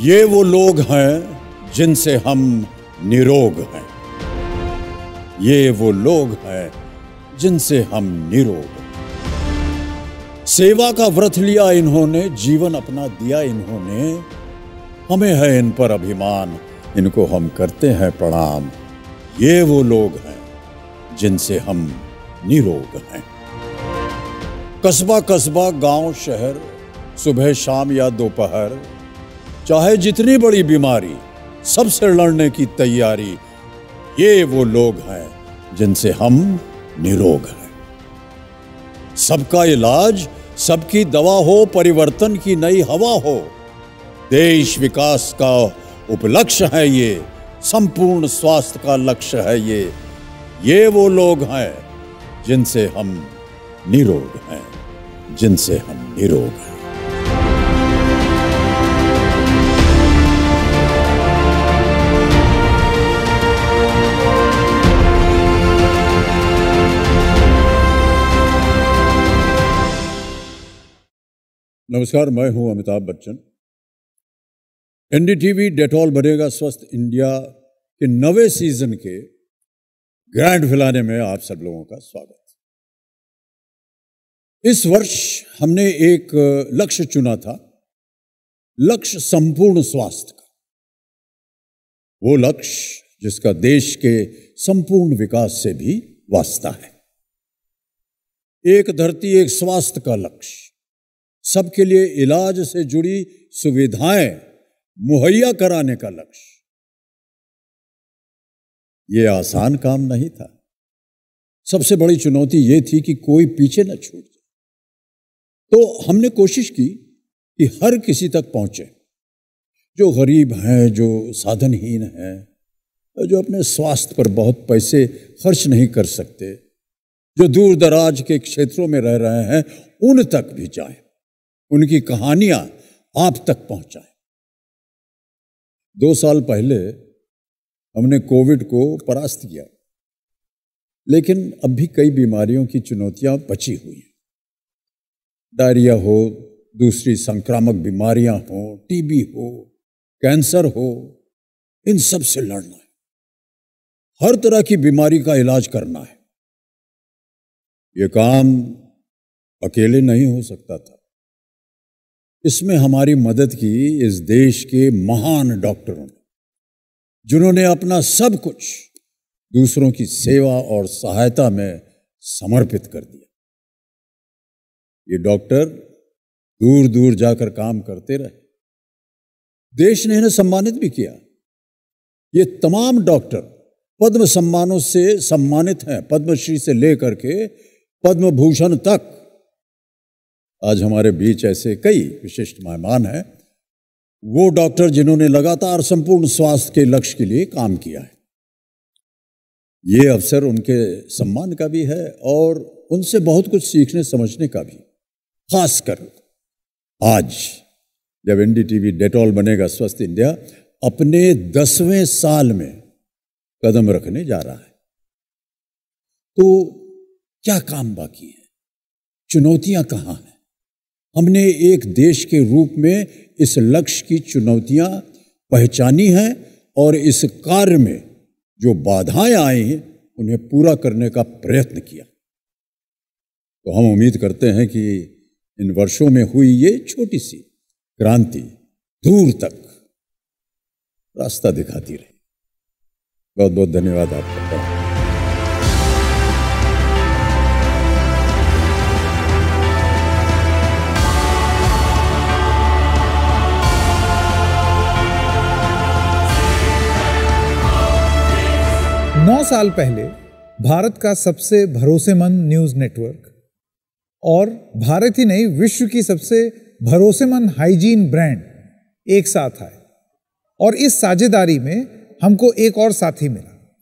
ये वो लोग हैं जिनसे हम निरोग हैं। ये वो लोग हैं जिनसे हम निरोग सेवा का व्रत लिया इन्होंने, जीवन अपना दिया इन्होंने। हमें है इन पर अभिमान, इनको हम करते हैं प्रणाम। ये वो लोग हैं जिनसे हम निरोग हैं। कस्बा कस्बा, गाँव शहर, सुबह शाम या दोपहर चाहे जितनी बड़ी बीमारी, सबसे लड़ने की तैयारी, ये वो लोग हैं जिनसे हम निरोग हैं। सबका इलाज, सबकी दवा हो, परिवर्तन की नई हवा हो, देश विकास का उपलक्ष्य है ये, संपूर्ण स्वास्थ्य का लक्ष्य है ये ये वो लोग हैं जिनसे हम निरोग हैं, जिनसे हम निरोग हैं। नमस्कार, मैं हूँ अमिताभ बच्चन। एनडीटीवी डेटॉल बनेगा स्वस्थ इंडिया के नवे सीज़न के ग्रैंड फिलाने में आप सब लोगों का स्वागत। इस वर्ष हमने एक लक्ष्य चुना था, लक्ष्य संपूर्ण स्वास्थ्य का। वो लक्ष्य जिसका देश के संपूर्ण विकास से भी वास्ता है। एक धरती, एक स्वास्थ्य का लक्ष्य। सबके लिए इलाज से जुड़ी सुविधाएँ मुहैया कराने का लक्ष्य। यह आसान काम नहीं था। सबसे बड़ी चुनौती यह थी कि कोई पीछे न छूट जाए। तो हमने कोशिश की कि हर किसी तक पहुँचे। जो गरीब हैं, जो साधनहीन हैं, जो अपने स्वास्थ्य पर बहुत पैसे खर्च नहीं कर सकते, जो दूर दराज के क्षेत्रों में रह रहे हैं, उन तक भी जाए। उनकी कहानियाँ आप तक पहुंचाएँ। दो साल पहले हमने कोविड को परास्त किया। लेकिन अब भी कई बीमारियों की चुनौतियाँ बची हुई हैं। डायरिया हो, दूसरी संक्रामक बीमारियाँ हो, टीबी हो, कैंसर हो, इन सबसे लड़ना है। हर तरह की बीमारी का इलाज करना है। यह काम अकेले नहीं हो सकता था। इसमें हमारी मदद की इस देश के महान डॉक्टरों ने, जिन्होंने अपना सब कुछ दूसरों की सेवा और सहायता में समर्पित कर दिया। ये डॉक्टर दूर दूर जाकर काम करते रहे। देश ने इन्हें सम्मानित भी किया। ये तमाम डॉक्टर पद्म सम्मानों से सम्मानित हैं, पद्मश्री से लेकर के पद्म भूषण तक। आज हमारे बीच ऐसे कई विशिष्ट मेहमान हैं, वो डॉक्टर जिन्होंने लगातार संपूर्ण स्वास्थ्य के लक्ष्य के लिए काम किया है। ये अवसर उनके सम्मान का भी है और उनसे बहुत कुछ सीखने, समझने का भी। खासकर आज जब एनडीटीवी डेटॉल बनेगा स्वस्थ इंडिया, अपने दसवें साल में कदम रखने जा रहा है। तो क्या काम बाकी है? चुनौतियाँ कहाँ हैं? हमने एक देश के रूप में इस लक्ष्य की चुनौतियाँ पहचानी हैं और इस कार्य में जो बाधाएँ आई हैं, उन्हें पूरा करने का प्रयत्न किया। तो हम उम्मीद करते हैं कि इन वर्षों में हुई ये छोटी सी क्रांति दूर तक रास्ता दिखाती रही। बहुत बहुत धन्यवाद आपका नौ साल पहले भारत का सबसे भरोसेमंद न्यूज़ नेटवर्क और भारत ही नहीं, विश्व की सबसे भरोसेमंद हाइजीन ब्रांड एक साथ आए। और इस साझेदारी में हमको एक और साथी मिला।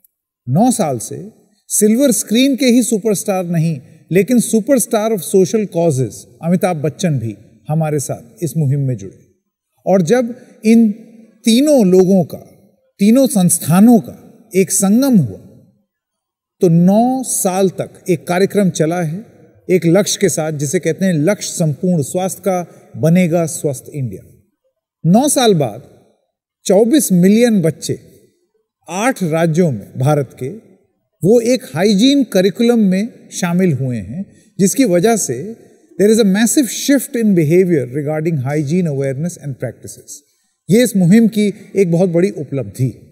नौ साल से सिल्वर स्क्रीन के ही सुपरस्टार नहीं, लेकिन superstar of social causes Amitabh Bachchan भी हमारे साथ इस मुहिम में जुड़े। और जब इन तीनों लोगों का, तीनों संस्थानों का एक संगम हुआ। तो नौ साल तक एक कार्यक्रम चला है, एक लक्ष्य के साथ, जिसे कहते हैं लक्ष्य संपूर्ण स्वास्थ्य का बनेगा स्वस्थ इंडिया। नौ साल बाद 24 मिलियन बच्चे आठ राज्यों में, भारत के, वो एक हाइजीन करिकुलम में शामिल हुए हैं, जिसकी वजह से there is a massive shift in behaviour regarding hygiene awareness and practices ये इस मुहिम की एक बहुत बड़ी उपलब्धि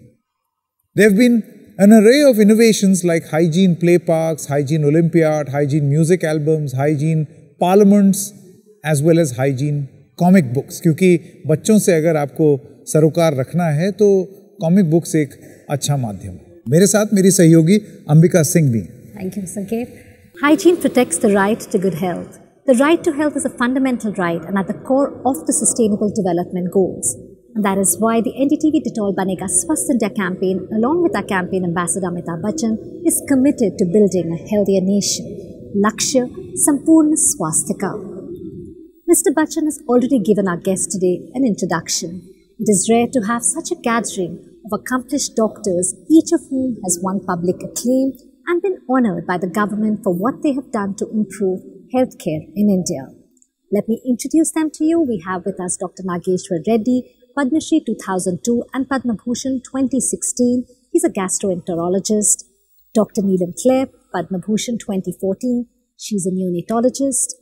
They've been an array of innovations like hygiene play parks, hygiene Olympiad, hygiene music albums, hygiene parliaments, as well as hygiene comic books. क्योंकि बच्चों से अगर आपको सरोकार रखना है तो कॉमिक बुक्स एक अच्छा माध्यम है मेरे साथ मेरी सहयोगी अंबिका सिंह भी Thank you, Sanket. Hygiene protects the right to good health. The right to health is a fundamental right and at the core of the Sustainable Development Goals. And that is why the NDTV Detol Banega Swasth India campaign, along with our campaign ambassador Amitabh Bachchan, is committed to building a healthier nation. Lakshya Sampurna Swastika. Mr. Bachchan has already given our guest today an introduction. It is rare to have such a gathering of accomplished doctors, each of whom has won public acclaim and been honored by the government for what they have done to improve healthcare in India. Let me introduce them to you. We have with us Dr. Nageshwar Reddy, Padma Shri 2002 and Padma Bhushan 2016. He's a gastroenterologist. Dr. Neelam Clare, Padma Bhushan 2014. She's a neonatologist.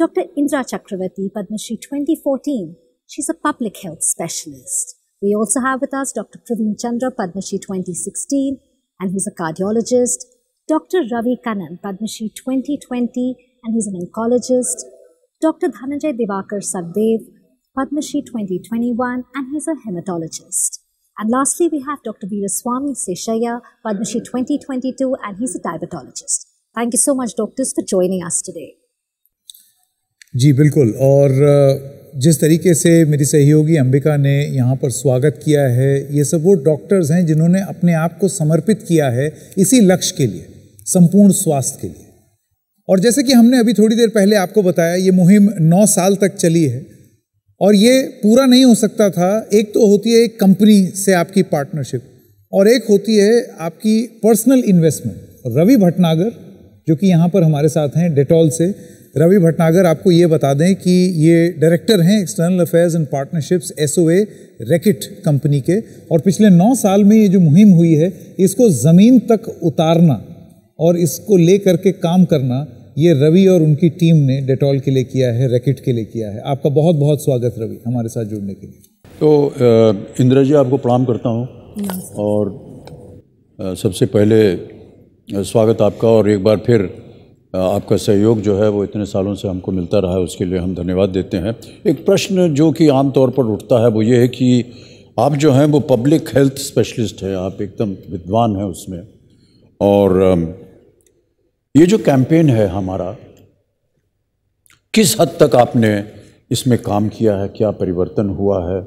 Dr. Indra Chakravarti, Padma Shri 2014. She's a public health specialist. We also have with us Dr. Praveen Chandra, Padma Shri 2016, and he's a cardiologist. Dr. Ravi Kannan, Padma Shri 2020, and he's an oncologist. Dr. Dhananjay Divakar Sardev, Padma Shri 2021, and he's a hematologist. And lastly, we have Dr. Veeraswamy Seshaya, Padma Shri 2022, and he's a diabetologist. Thank you so much, doctors, for joining us today. जी बिल्कुल और अ, जिस तरीके से मेरी सहयोगी अंबिका ने यहाँ पर स्वागत किया है ये सब वो डॉक्टर्स हैं जिन्होंने अपने आप को समर्पित किया है इसी लक्ष्य के लिए संपूर्ण स्वास्थ्य के लिए और जैसे कि हमने अभी थोड़ी देर पहले आपको बताया ये मुहिम नौ साल तक चली है और ये पूरा नहीं हो सकता था। एक तो होती है एक कंपनी से आपकी पार्टनरशिप और एक होती है आपकी पर्सनल इन्वेस्टमेंट। रवि भटनागर, जो कि यहाँ पर हमारे साथ हैं डेटॉल से, रवि भटनागर आपको ये बता दें कि ये डायरेक्टर हैं external affairs and partnerships S O A Reckitt company के और पिछले नौ साल में ये जो मुहिम हुई है, इसको ज़मीन तक उतारना और इसको ले करके काम करना ये रवि और उनकी टीम ने डेटॉल के लिए किया है रैकेट के लिए किया है। आपका बहुत बहुत स्वागत रवि हमारे साथ जुड़ने के लिए। तो इंदिरा जी आपको प्रणाम करता हूँ। और सबसे पहले स्वागत आपका और एक बार फिर आपका सहयोग जो है वो इतने सालों से हमको मिलता रहा है उसके लिए हम धन्यवाद देते हैं। एक प्रश्न जो कि आमतौर पर उठता है वो ये है कि आप जो हैं वो पब्लिक हेल्थ स्पेशलिस्ट हैं आप एकदम विद्वान हैं उसमें। और ये जो कैंपेन है हमारा, किस हद तक आपने इसमें काम किया है, क्या परिवर्तन हुआ है,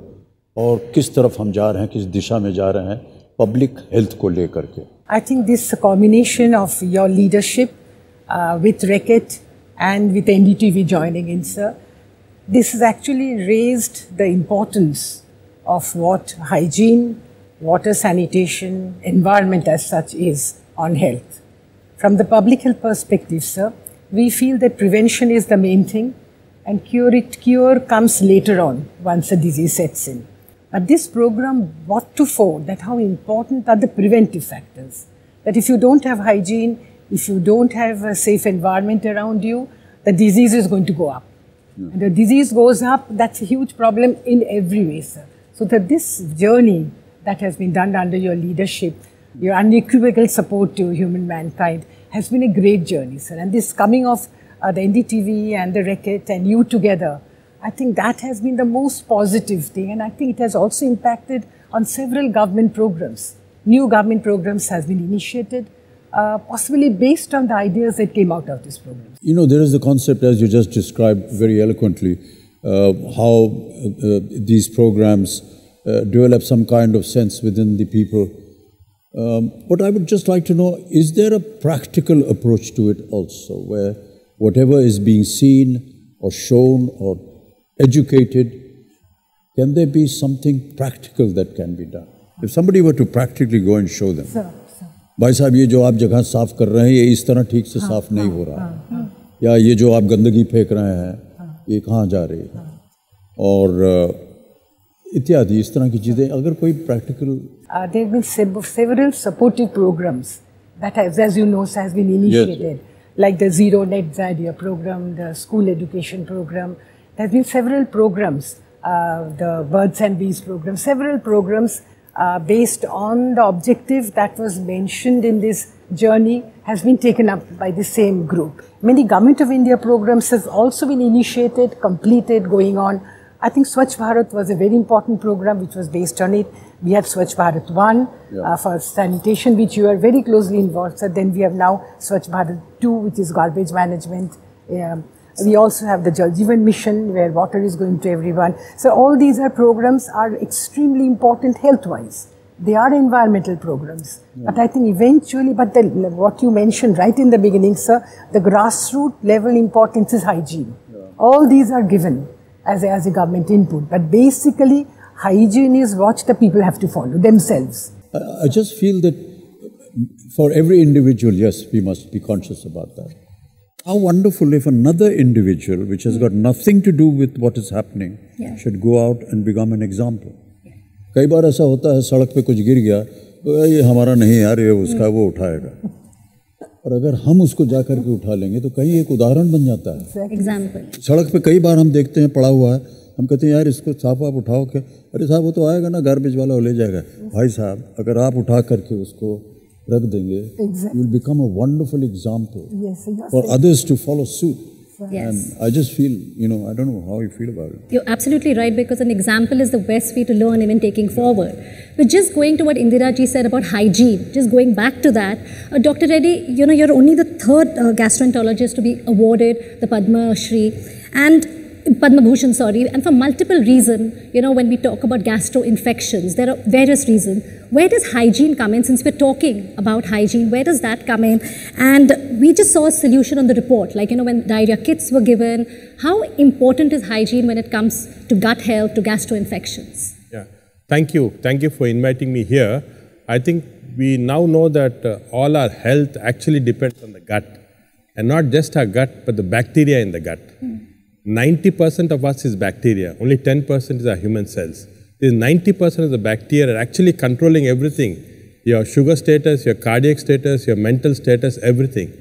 और किस तरफ़ हम जा रहे हैं, किस दिशा में जा रहे हैं पब्लिक हेल्थ को लेकर के? I think this combination of your leadership with Reckitt and with N D T V joining in sir this is actually raise the importance of what hygiene water sanitation environment as such is on health From the public health perspective, sir, we feel that prevention is the main thing and cure, it, cure comes later on once a disease sets in. But this program brought to fore that how important are the preventive factors. That if you don't have hygiene, if you don't have a safe environment around you, the disease is going to go up. And the disease goes up, that's a huge problem in every way, sir. So that this journey that has been done under your leadership, your unequivocal support to human mankind, has been a great journey, sir. And this coming of uh, the NDTV and the Reckitt and you together, I think that has been the most positive thing. And I think it has also impacted on several government programs. New government programs has been initiated, uh, possibly based on the ideas that came out of this program. You know, there is the concept, as you just described very eloquently, uh, how uh, uh, these programs uh, develop some kind of sense within the people. Um, but I would just like to know is there a practical approach to it also, where whatever is being seen or shown or educated, can there be something practical that can be done? If somebody were to practically go and show them, Sir, sir. भाई साहब ये जो आप जगह साफ कर रहे हैं ये इस तरह ठीक से साफ नहीं हो रहा है या ये जो आप गंदगी फेंक रहे हैं ये कहाँ जा रही है और अ, इत्यादि इस तरह की चीज़ें अगर कोई practical uh, there have been several supportive programs that has, as you know, has been initiated, like the Zero Net Zadia program, the school education program. There have been several programs, uh, the Birds and Bees program, several programs uh, based on the objective that was mentioned in this journey has been taken up by the same group. Many Government of India programs have also been initiated, completed, going on. I think Swachh Bharat was a very important program which was based on it. We have Swachh Bharat 1 uh, for sanitation, which you are very closely involved. So then we have now Swachh Bharat 2, which is garbage management. Um, we also have the Jal Jeevan mission where water is going to everyone. So all these are programs are extremely important health-wise. They are environmental programs. But I think eventually, but the, what you mentioned right in the beginning, sir, the grassroots level importance is hygiene. All these are given as a, as a government input. But basically, hygiene is what the people have to follow themselves. I, I just feel that for every individual, yes, we must be conscious about that. How wonderful if another individual, which has got nothing to do with what is happening, Yeah. should go out and become an example. कई बार ऐसा होता है सड़क पे कुछ गिर गया तो ये हमारा नहीं यार ये उसका वो उठाएगा और अगर हम उसको जा करके उठा लेंगे तो कहीं एक उदाहरण बन जाता है Example. सड़क पे कई बार हम देखते हैं पड़ा हुआ है हम कहते हैं यार इसको साफ़ आप उठाओ के अरे साहब वो तो आएगा ना गार्बेज वाला वो ले जाएगा भाई साहब अगर आप उठा करके उसको रख देंगे you will become a wonderful you're for others to follow suit Yes. And I just feel, you know, I don't know how you feel about it. You're absolutely right because an example is the best way to learn even taking forward. But just going to what Indira ji said about hygiene, just going back to that, uh, Dr. Reddy, you know, you're only the third uh, gastroenterologist to be awarded the Padma Shri and Padma Bhushan, sorry, and for multiple reasons, you know, when we talk about gastro infections, there are various reasons. Where does hygiene come in? Since we're talking about hygiene, where does that come in? And we just saw a solution on the report, like, you know, when diarrhea kits were given. How important is hygiene when it comes to gut health, to gastro infections? Yeah, thank you. Thank you for inviting me here. I think we now know that uh, all our health actually depends on the gut. And not just our gut, but the bacteria in the gut. 90% of us is bacteria, only 10% is our human cells. This 90% of the bacteria are actually controlling everything your sugar status, your cardiac status, your mental status, everything.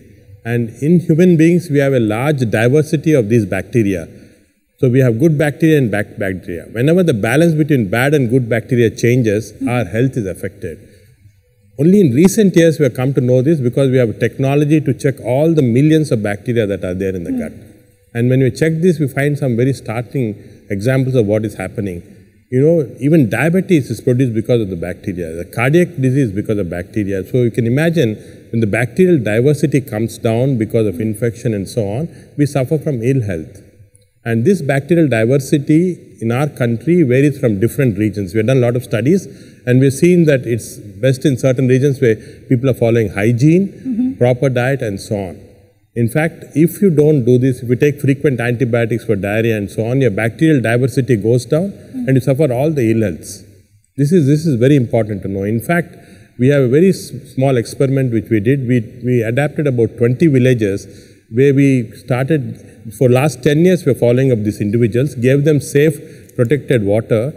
And in human beings, we have a large diversity of these bacteria. So we have good bacteria and bad bacteria. Whenever the balance between bad and good bacteria changes, our health is affected. Only in recent years we have come to know this because we have technology to check all the millions of bacteria that are there in the hmm. gut. And when we check this, we find some very startling examples of what is happening. You know, even diabetes is produced because of the bacteria. The cardiac disease because of bacteria. So you can imagine when the bacterial diversity comes down because of infection and so on, we suffer from ill health. And this bacterial diversity in our country varies from different regions. We have done a lot of studies and we've seen that it's best in certain regions where people are following hygiene, mm-hmm. proper diet, and so on. In fact, if you don't do this, if you take frequent antibiotics for diarrhea and so on, your bacterial diversity goes down and you suffer all the ill healths. This is, this is very important to know. In fact, we have a very small experiment which we did. We, we adapted about 20 villages where we started, for last 10 years, we're following up these individuals, gave them safe, protected water,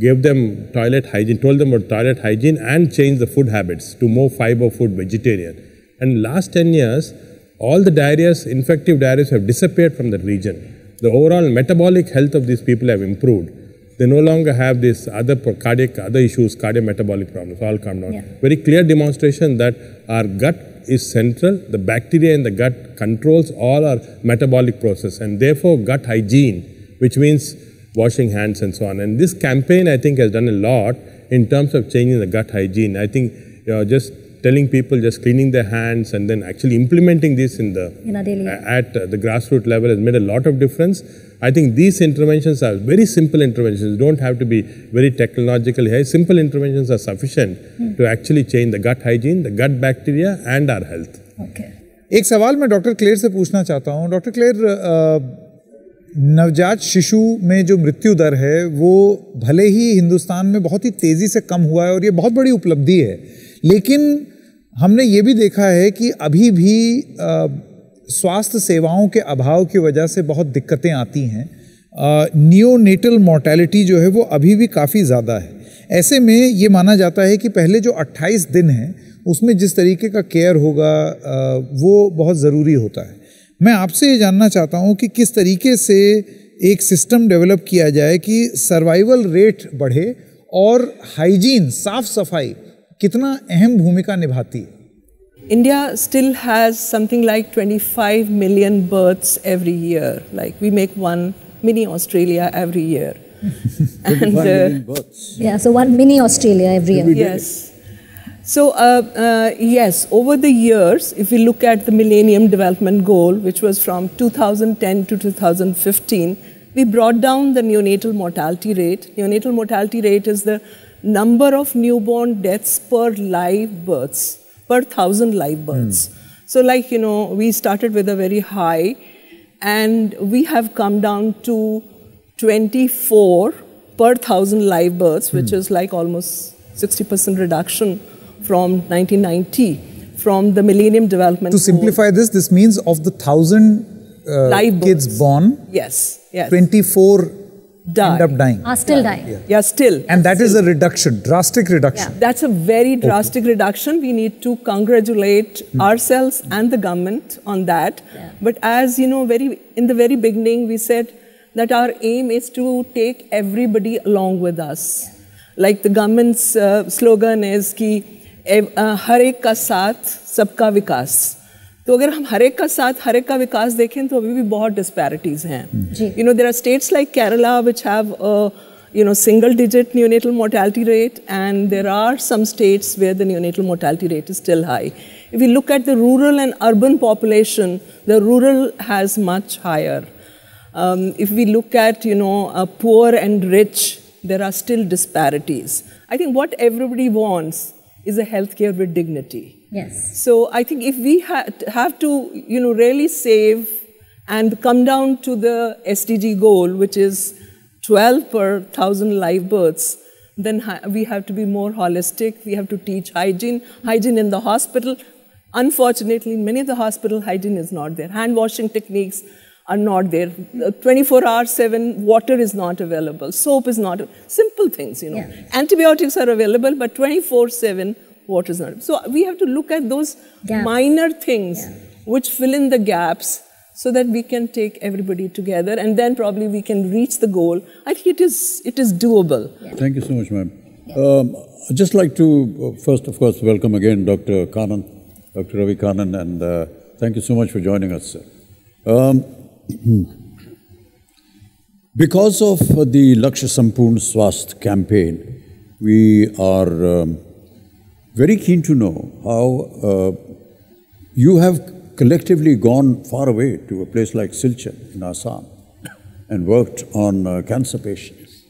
gave them toilet hygiene, told them about toilet hygiene and changed the food habits to more fiber food, vegetarian. And last 10 years, all the diarrheas, infective diarrheas have disappeared from that region. The overall metabolic health of these people have improved. They no longer have this other cardiac, other issues, cardiometabolic problems, all come down. Yeah. Very clear demonstration that our gut is central. The bacteria in the gut controls all our metabolic process and therefore gut hygiene, which means washing hands and so on. And this campaign, I think, has done a lot in terms of changing the gut hygiene. I think you know, just telling people just cleaning their hands and then actually implementing this in the In our daily life. at uh, the grassroots level has made a lot of difference. I think these interventions are very simple interventions. Don't have to be very technologically high. Simple interventions are sufficient to actually change the gut hygiene, the gut bacteria, and our health. Okay. एक सवाल मैं doctor clear से पूछना चाहता हूँ doctor clear अ, नवजात शिशु में जो मृत्यु दर है वो भले ही हिंदुस्तान में बहुत ही तेज़ी से कम हुआ है और ये बहुत बड़ी उपलब्धि है लेकिन हमने ये भी देखा है कि अभी भी स्वास्थ्य सेवाओं के अभाव की वजह से बहुत दिक्कतें आती हैं। नियोनेटल मोर्टेलिटी जो है वो अभी भी काफ़ी ज़्यादा है। ऐसे में ये माना जाता है कि पहले जो 28 दिन हैं उसमें जिस तरीके का केयर होगा आ, वो बहुत ज़रूरी होता है। मैं आपसे ये जानना चाहता हूँ कि किस तरीके से एक सिस्टम डेवलप किया जाए कि सर्वाइवल रेट बढ़े और हाइजीन साफ़ सफ़ाई कितना अहम भूमिका निभाती है India still has something like 25 million births every year. Like we make one mini Australia every year. and, uh, yeah, so one mini Australia every year. Yes. So, uh, uh, yes, over the years, if we look at the Millennium Development Goal, which was from 2010 to 2015, we brought down the neonatal mortality rate. Neonatal mortality rate is the number of newborn deaths per live births, per thousand live births. Mm. So, like, you know, we started with a very high, and we have come down to 24 per thousand live births, which mm. is like almost 60% reduction from 1990 from the Millennium Development To simplify this, this means of the thousand uh, kids births. born, yes, yes, 24 Die. end up dying. Are still dying. Yeah, yeah still. And that still. is a reduction, drastic reduction. Yeah. That's a very drastic okay. reduction. We need to congratulate hmm. ourselves and the government on that. Yeah. But as you know, very in the very beginning, we said that our aim is to take everybody along with us. Like the government's uh, slogan is ki हर एक का साथ सबका विकास तो अगर हम हर एक का साथ हर एक का विकास देखें तो अभी भी बहुत डिस्पैरिटीज़ हैं you know there are states like Kerala which have you know single digit neonatal mortality rate and there are some states where the neonatal mortality rate is still high if we look at the rural and urban population the rural has much higher um, if we look at you know uh, poor and rich there are still disparities i think what everybody wants is a healthcare with dignity. Yes. So I think if we ha have to, you know, really save and come down to the SDG goal, which is 12 per thousand live births, then we have to be more holistic. We have to teach hygiene, hygiene in the hospital. Unfortunately, in many of the hospital, hygiene is not there. Hand washing techniques are not there. 24 hours, 7, water is not available. Soap is not, simple things, you know. Yeah. Antibiotics are available, but 24 7, water is not. So we have to look at those gaps. minor things yeah. which fill in the gaps so that we can take everybody together and then probably we can reach the goal. I think it is, it is doable. Yeah. Thank you so much, ma'am. Um, I'd just like to, uh, first, of course, welcome again Dr. Kanan, Dr. Ravi Kanan, and uh, thank you so much for joining us, sir. Um, because of the Lakshya Sampurn Swasth campaign, we are um, very keen to know how uh, you have collectively gone far away to a place like Silchar in Assam and worked on uh, cancer patients.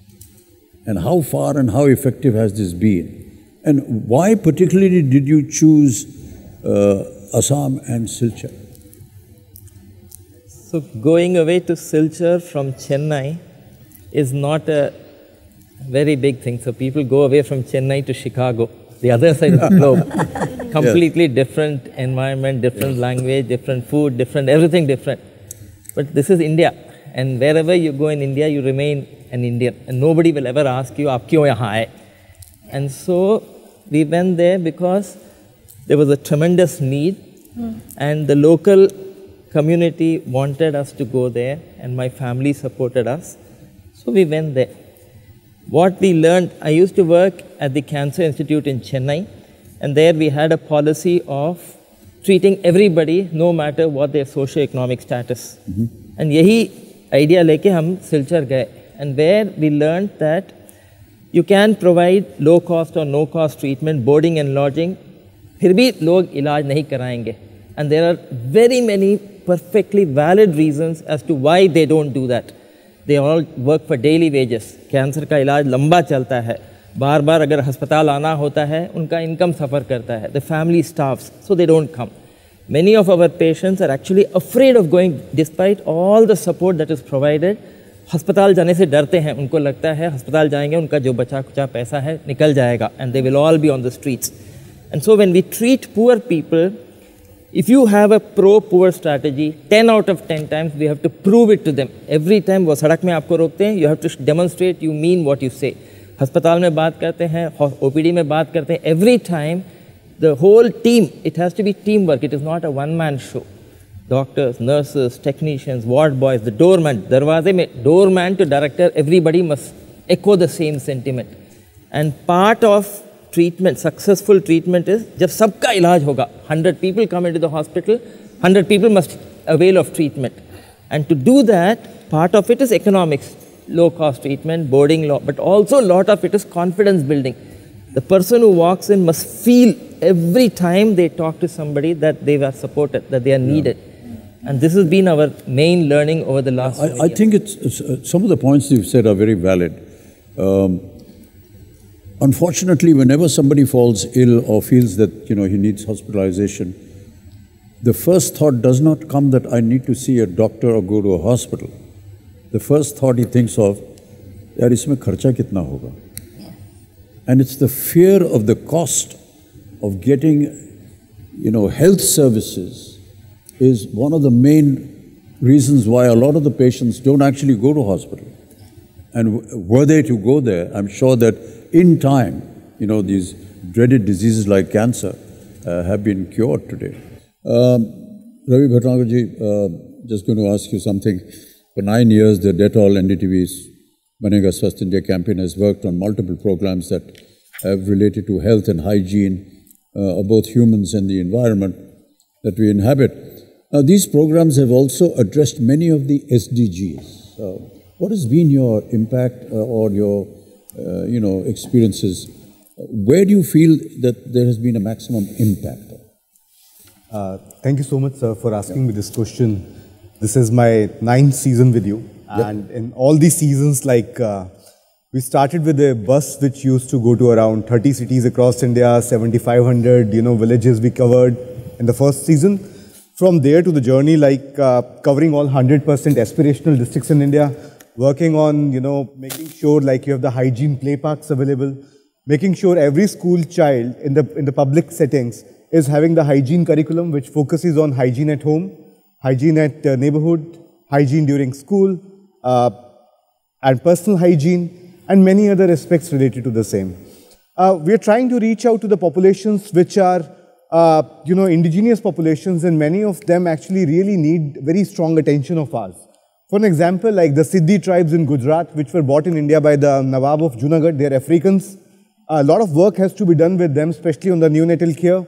And how far and how effective has this been? And why particularly did you choose uh, Assam and Silchar? So going away to Silchar from Chennai is not a very big thing. So people go away from Chennai to Chicago, the other side of the globe. Completely yes. different environment, different yes. language, different food, different everything different. But this is India. And wherever you go in India, you remain an Indian. And nobody will ever ask you, aap kyun yahan aaye? And so we went there because there was a tremendous need. Mm. And the local community wanted us to go there and my family supported us. So we went there. What we learned, I used to work at the Cancer Institute in Chennai and there we had a policy of treating everybody no matter what their socio-economic status. Mm-hmm. And yahi idea leke hum Silchar gaye. And where we learned that you can provide low cost or no cost treatment, boarding and lodging, फिर भी लोग इलाज नहीं कराएंगे and there are very many perfectly valid reasons as to why they don't do that. They all work for daily wages cancer का इलाज लंबा चलता है। बार बार अगर अस्पताल आना होता है, उनका इनकम सफ़र करता है। The family staffs so they don't come many of our patients are actually afraid of going despite all the support that is provided. अस्पताल जाने से डरते हैं। उनको लगता है अस्पताल जाएँगे, उनका जो बचा कुचा पैसा है निकल जाएगा and they will all be on the streets and so when we treat poor people If you have a pro-poor strategy, 10 out of 10 times we have to prove it to them. Every time वो सड़क में आपको रोकते हैं, you have to demonstrate you mean what you say. अस्पताल में बात करते हैं, OPD में बात करते हैं, every time the whole team, it has to be teamwork. It is not a one-man show. Doctors, nurses, technicians, ward boys, the doorman, दरवाजे में doorman to director, everybody must echo the same sentiment. And part of treatment, successful treatment is जब सबका इलाज होगा 100 people come into the hospital, 100 people must avail of treatment. And to do that, part of it is economics, low cost treatment, boarding law, but also a lot of it is confidence building. The person who walks in must feel every time they talk to somebody that they are supported, that they are needed. And this has been our main learning over the last. I, I think it's, it's uh, some of the points you've said are very valid. Um, Unfortunately, whenever somebody falls ill or feels that you know he needs hospitalization, the first thought does not come that I need to see a doctor or go to a hospital. The first thought he thinks of, yaar isme kharcha kitna hoga? And it's the fear of the cost of getting, you know, health services is one of the main reasons why a lot of the patients don't actually go to hospital. And were they to go there, I'm sure that in time, you know, these dreaded diseases like cancer uh, have been cured today. Um, Ravi Bhatnagarji, uh, just going to ask you something. For nine years, the Dettol NDTV's Banega Swasth India campaign has worked on multiple programs that have related to health and hygiene uh, of both humans and the environment that we inhabit. Now, these programs have also addressed many of the SDGs. What has been your impact uh, or your uh, you know, experiences, where do you feel that there has been a maximum impact? Uh, thank you so much, sir, for asking yeah. me this question. This is my ninth season with you. And in all these seasons, like, uh, we started with a bus which used to go to around 30 cities across India, 7,500, you know, villages we covered in the first season. From there to the journey, like uh, covering all 100% aspirational districts in India, working on, you know, making sure like you have the hygiene play parks available, making sure every school child in the, in the public settings is having the hygiene curriculum which focuses on hygiene at home, hygiene at uh, neighborhood, hygiene during school, uh, and personal hygiene, and many other aspects related to the same. Uh, we are trying to reach out to the populations which are, uh, you know, indigenous populations, and many of them actually really need very strong attention of ours. For an example, like the Siddhi tribes in Gujarat, which were bought in India by the Nawab of Junagadh, they're Africans. A lot of work has to be done with them, especially on the neonatal care,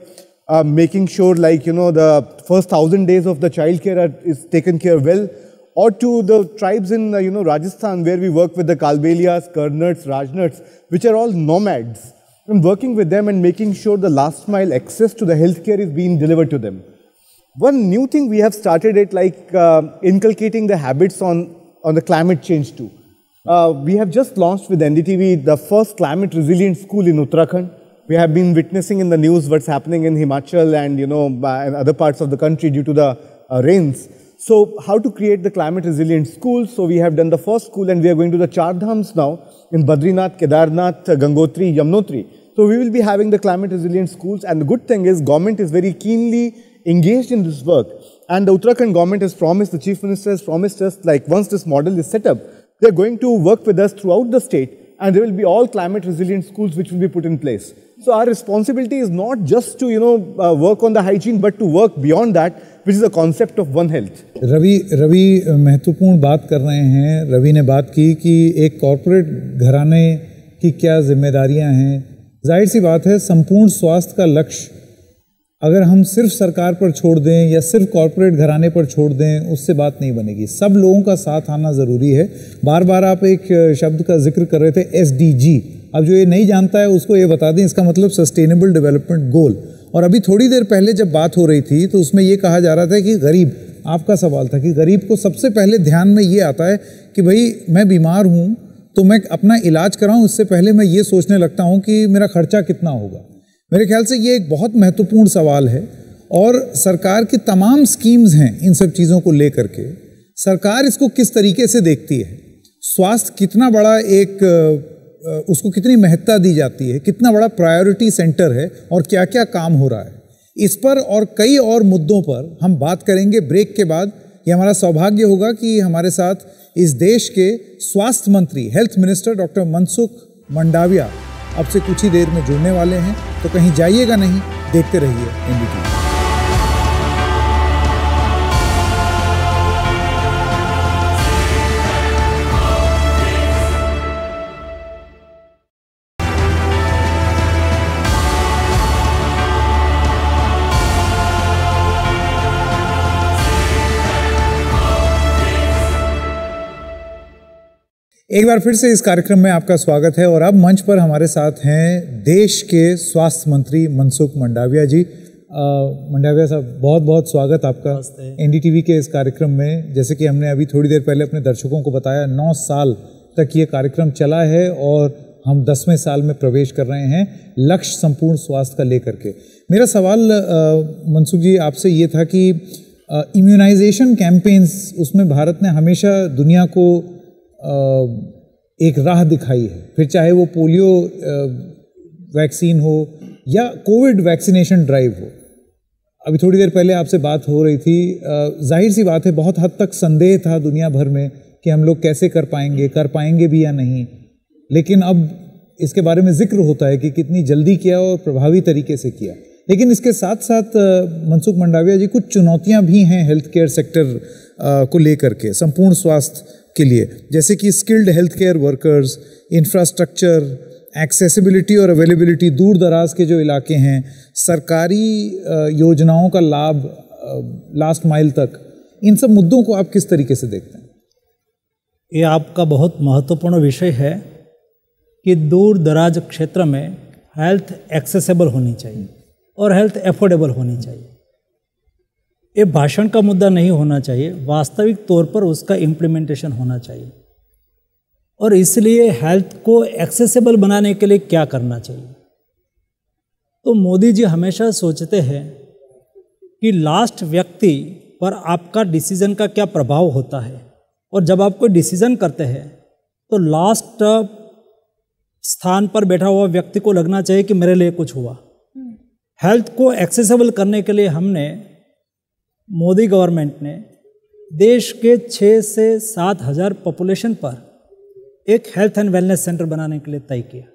uh, making sure like, you know, the first thousand days of the child care is taken care well. Or to the tribes in, uh, you know, Rajasthan, where we work with the Kalbelias, Karnats, Rajnats, which are all nomads. And working with them and making sure the last mile access to the healthcare is being delivered to them. One new thing we have started it like uh, inculcating the habits on, on the climate change too. Uh, we have just launched with NDTV the first climate resilient school in Uttarakhand. We have been witnessing in the news what's happening in Himachal and you know and other parts of the country due to the uh, rains. So how to create the climate resilient schools? So we have done the first school and we are going to the Char Dhams now in Badrinath, Kedarnath, Gangotri, Yamunotri. So we will be having the climate resilient schools and the good thing is government is very keenly engaged in this work. And the Uttarakhand government has promised, the Chief Minister has promised us, like once this model is set up, they're going to work with us throughout the state and there will be all climate resilient schools which will be put in place. So our responsibility is not just to, you know, uh, work on the hygiene, but to work beyond that, which is the concept of one health. Ravi Ravi महत्वपूर्ण बात कर रहे हैं रवि ने बात की कि एक कॉरपोरेट घराने की क्या जिम्मेदारियां हैं जाहिर सी बात है संपूर्ण स्वास्थ्य का लक्ष्य अगर हम सिर्फ़ सरकार पर छोड़ दें या सिर्फ़ कॉरपोरेट घराने पर छोड़ दें, उससे बात नहीं बनेगी। सब लोगों का साथ आना ज़रूरी है। बार बार आप एक शब्द का ज़िक्र कर रहे थे एसडीजी अब जो ये नहीं जानता है, उसको ये बता दें, इसका मतलब सस्टेनेबल डेवलपमेंट गोल और अभी थोड़ी देर पहले जब बात हो रही थी तो उसमें ये कहा जा रहा था कि गरीब, आपका सवाल था कि गरीब को सबसे पहले ध्यान में ये आता है कि भाई, मैं बीमार हूँ तो मैं अपना इलाज कराऊँ, उससे पहले मैं ये सोचने लगता हूँ कि मेरा खर्चा कितना होगा। मेरे ख्याल से ये एक बहुत महत्वपूर्ण सवाल है और सरकार की तमाम स्कीम्स हैं इन सब चीज़ों को लेकर के। सरकार इसको किस तरीके से देखती है? स्वास्थ्य कितना बड़ा एक उसको कितनी महत्ता दी जाती है? कितना बड़ा प्रायोरिटी सेंटर है और क्या क्या काम हो रहा है? इस पर और कई और मुद्दों पर हम बात करेंगे ब्रेक के बाद। ये हमारा सौभाग्य होगा कि हमारे साथ इस देश के स्वास्थ्य मंत्री health minister doctor Mansukh Mandaviya अब से कुछ ही देर में जुड़ने वाले हैं तो कहीं जाइएगा नहीं, देखते रहिए एनडीटीवी एक बार फिर से इस कार्यक्रम में आपका स्वागत है और अब मंच पर हमारे साथ हैं देश के स्वास्थ्य मंत्री मनसुख मंडाविया जी। मंडाविया साहब बहुत बहुत स्वागत आपका एनडीटीवी के इस कार्यक्रम में। जैसे कि हमने अभी थोड़ी देर पहले अपने दर्शकों को बताया नौ साल तक ये कार्यक्रम चला है और हम दसवें साल में प्रवेश कर रहे हैं लक्ष्य संपूर्ण स्वास्थ्य का लेकर के। मेरा सवाल मनसुख जी आपसे ये था कि इम्यूनाइजेशन कैंपेन्स उसमें भारत ने हमेशा दुनिया को एक राह दिखाई है। फिर चाहे वो पोलियो वैक्सीन हो या कोविड वैक्सीनेशन ड्राइव हो। अभी थोड़ी देर पहले आपसे बात हो रही थी ज़ाहिर सी बात है, बहुत हद तक संदेह था दुनिया भर में कि हम लोग कैसे कर पाएँगे कर पाएँगे भी या नहीं। लेकिन अब इसके बारे में ज़िक्र होता है कि कितनी जल्दी किया और प्रभावी तरीके से किया। लेकिन इसके साथ साथ मनसुख मंडाविया जी, कुछ चुनौतियाँ भी हैं हेल्थ केयर सेक्टर को लेकर के, संपूर्ण स्वास्थ्य के लिए, जैसे कि skilled health care workers infrastructure accessibility और अवेलेबिलिटी दूर दराज के जो इलाके हैं, सरकारी योजनाओं का लाभ लास्ट माइल तक, इन सब मुद्दों को आप किस तरीके से देखते हैं? ये आपका बहुत महत्वपूर्ण विषय है कि दूर दराज क्षेत्र में हेल्थ एक्सेसिबल होनी चाहिए और हेल्थ एफोर्डेबल होनी चाहिए। ये भाषण का मुद्दा नहीं होना चाहिए वास्तविक तौर पर उसका इम्प्लीमेंटेशन होना चाहिए। और इसलिए हेल्थ को एक्सेसिबल बनाने के लिए क्या करना चाहिए? तो मोदी जी हमेशा सोचते हैं कि लास्ट व्यक्ति पर आपका डिसीज़न का क्या प्रभाव होता है? और जब आप कोई डिसीज़न करते हैं तो लास्ट स्थान पर बैठा हुआ व्यक्ति को लगना चाहिए कि मेरे लिए कुछ हुआ। हेल्थ को एक्सेसिबल करने के लिए हमने मोदी गवर्नमेंट ने देश के छः से सात हज़ार पॉपुलेशन पर एक हेल्थ एंड वेलनेस सेंटर बनाने के लिए तय किया।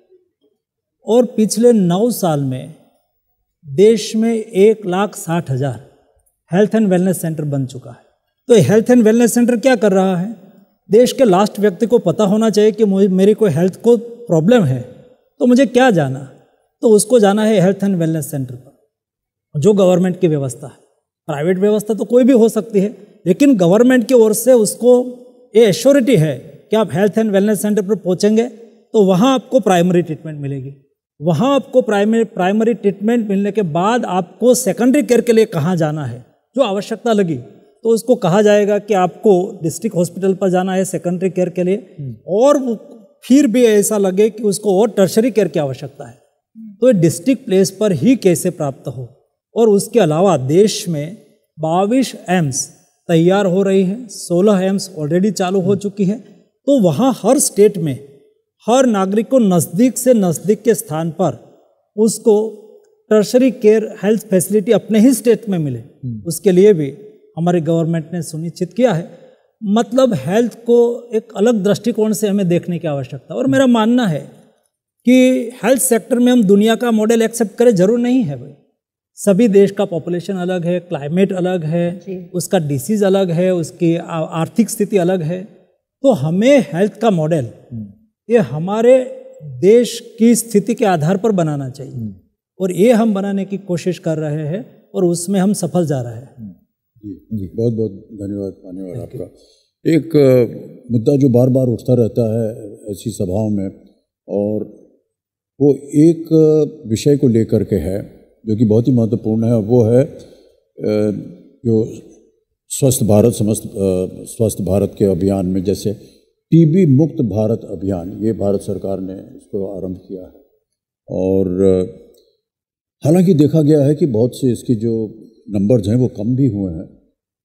और पिछले नौ साल में देश में एक लाख साठ हज़ार हेल्थ एंड वेलनेस सेंटर बन चुका है। तो हेल्थ एंड वेलनेस सेंटर क्या कर रहा है? देश के लास्ट व्यक्ति को पता होना चाहिए कि मुझे, मेरी कोई हेल्थ को प्रॉब्लम है तो मुझे क्या जाना? तो उसको जाना है हेल्थ एंड वेलनेस सेंटर पर, जो गवर्नमेंट की व्यवस्था है। प्राइवेट व्यवस्था तो कोई भी हो सकती है लेकिन गवर्नमेंट की ओर से उसको ये एश्योरिटी है कि आप हेल्थ एंड वेलनेस सेंटर पर पहुँचेंगे तो वहाँ आपको प्राइमरी ट्रीटमेंट मिलेगी। वहाँ आपको प्राइमरी प्राइमरी ट्रीटमेंट मिलने के बाद आपको सेकेंडरी केयर के लिए कहाँ जाना है जो आवश्यकता लगी तो उसको कहा जाएगा कि आपको डिस्ट्रिक्ट हॉस्पिटल पर जाना है सेकेंडरी केयर के लिए और फिर भी ऐसा लगे कि उसको और टर्शरी केयर की आवश्यकता है। तो ये डिस्ट्रिक्ट प्लेस पर ही कैसे प्राप्त हो। और उसके अलावा देश में बाईस एम्स तैयार हो रही है सोलह एम्स ऑलरेडी चालू हो चुकी है। तो वहाँ हर स्टेट में हर नागरिक को नज़दीक से नज़दीक के स्थान पर उसको टर्शरी केयर हेल्थ फैसिलिटी अपने ही स्टेट में मिले। उसके लिए भी हमारी गवर्नमेंट ने सुनिश्चित किया है। मतलब हेल्थ को एक अलग दृष्टिकोण से हमें देखने की आवश्यकता और मेरा मानना है कि हेल्थ सेक्टर में हम दुनिया का मॉडल एक्सेप्ट करें ज़रूर नहीं है भाई। सभी देश का पॉपुलेशन अलग है क्लाइमेट अलग है उसका डिसीज अलग है उसकी आर्थिक स्थिति अलग है। तो हमें हेल्थ का मॉडल ये हमारे देश की स्थिति के आधार पर बनाना चाहिए। और ये हम बनाने की कोशिश कर रहे हैं और उसमें हम सफल जा रहे हैं। जी जी बहुत बहुत धन्यवाद धन्यवाद आपका। एक मुद्दा जो बार बार उठता रहता है ऐसी सभाओं में और वो एक विषय को लेकर के है। जो कि बहुत ही महत्वपूर्ण है, वो है जो स्वस्थ भारत, समस्त स्वस्थ भारत के अभियान में, जैसे टीबी मुक्त भारत अभियान, ये भारत सरकार ने इसको आरंभ किया है। और हालाँकि देखा गया है कि बहुत से इसके जो नंबर्स हैं, वो कम भी हुए हैं,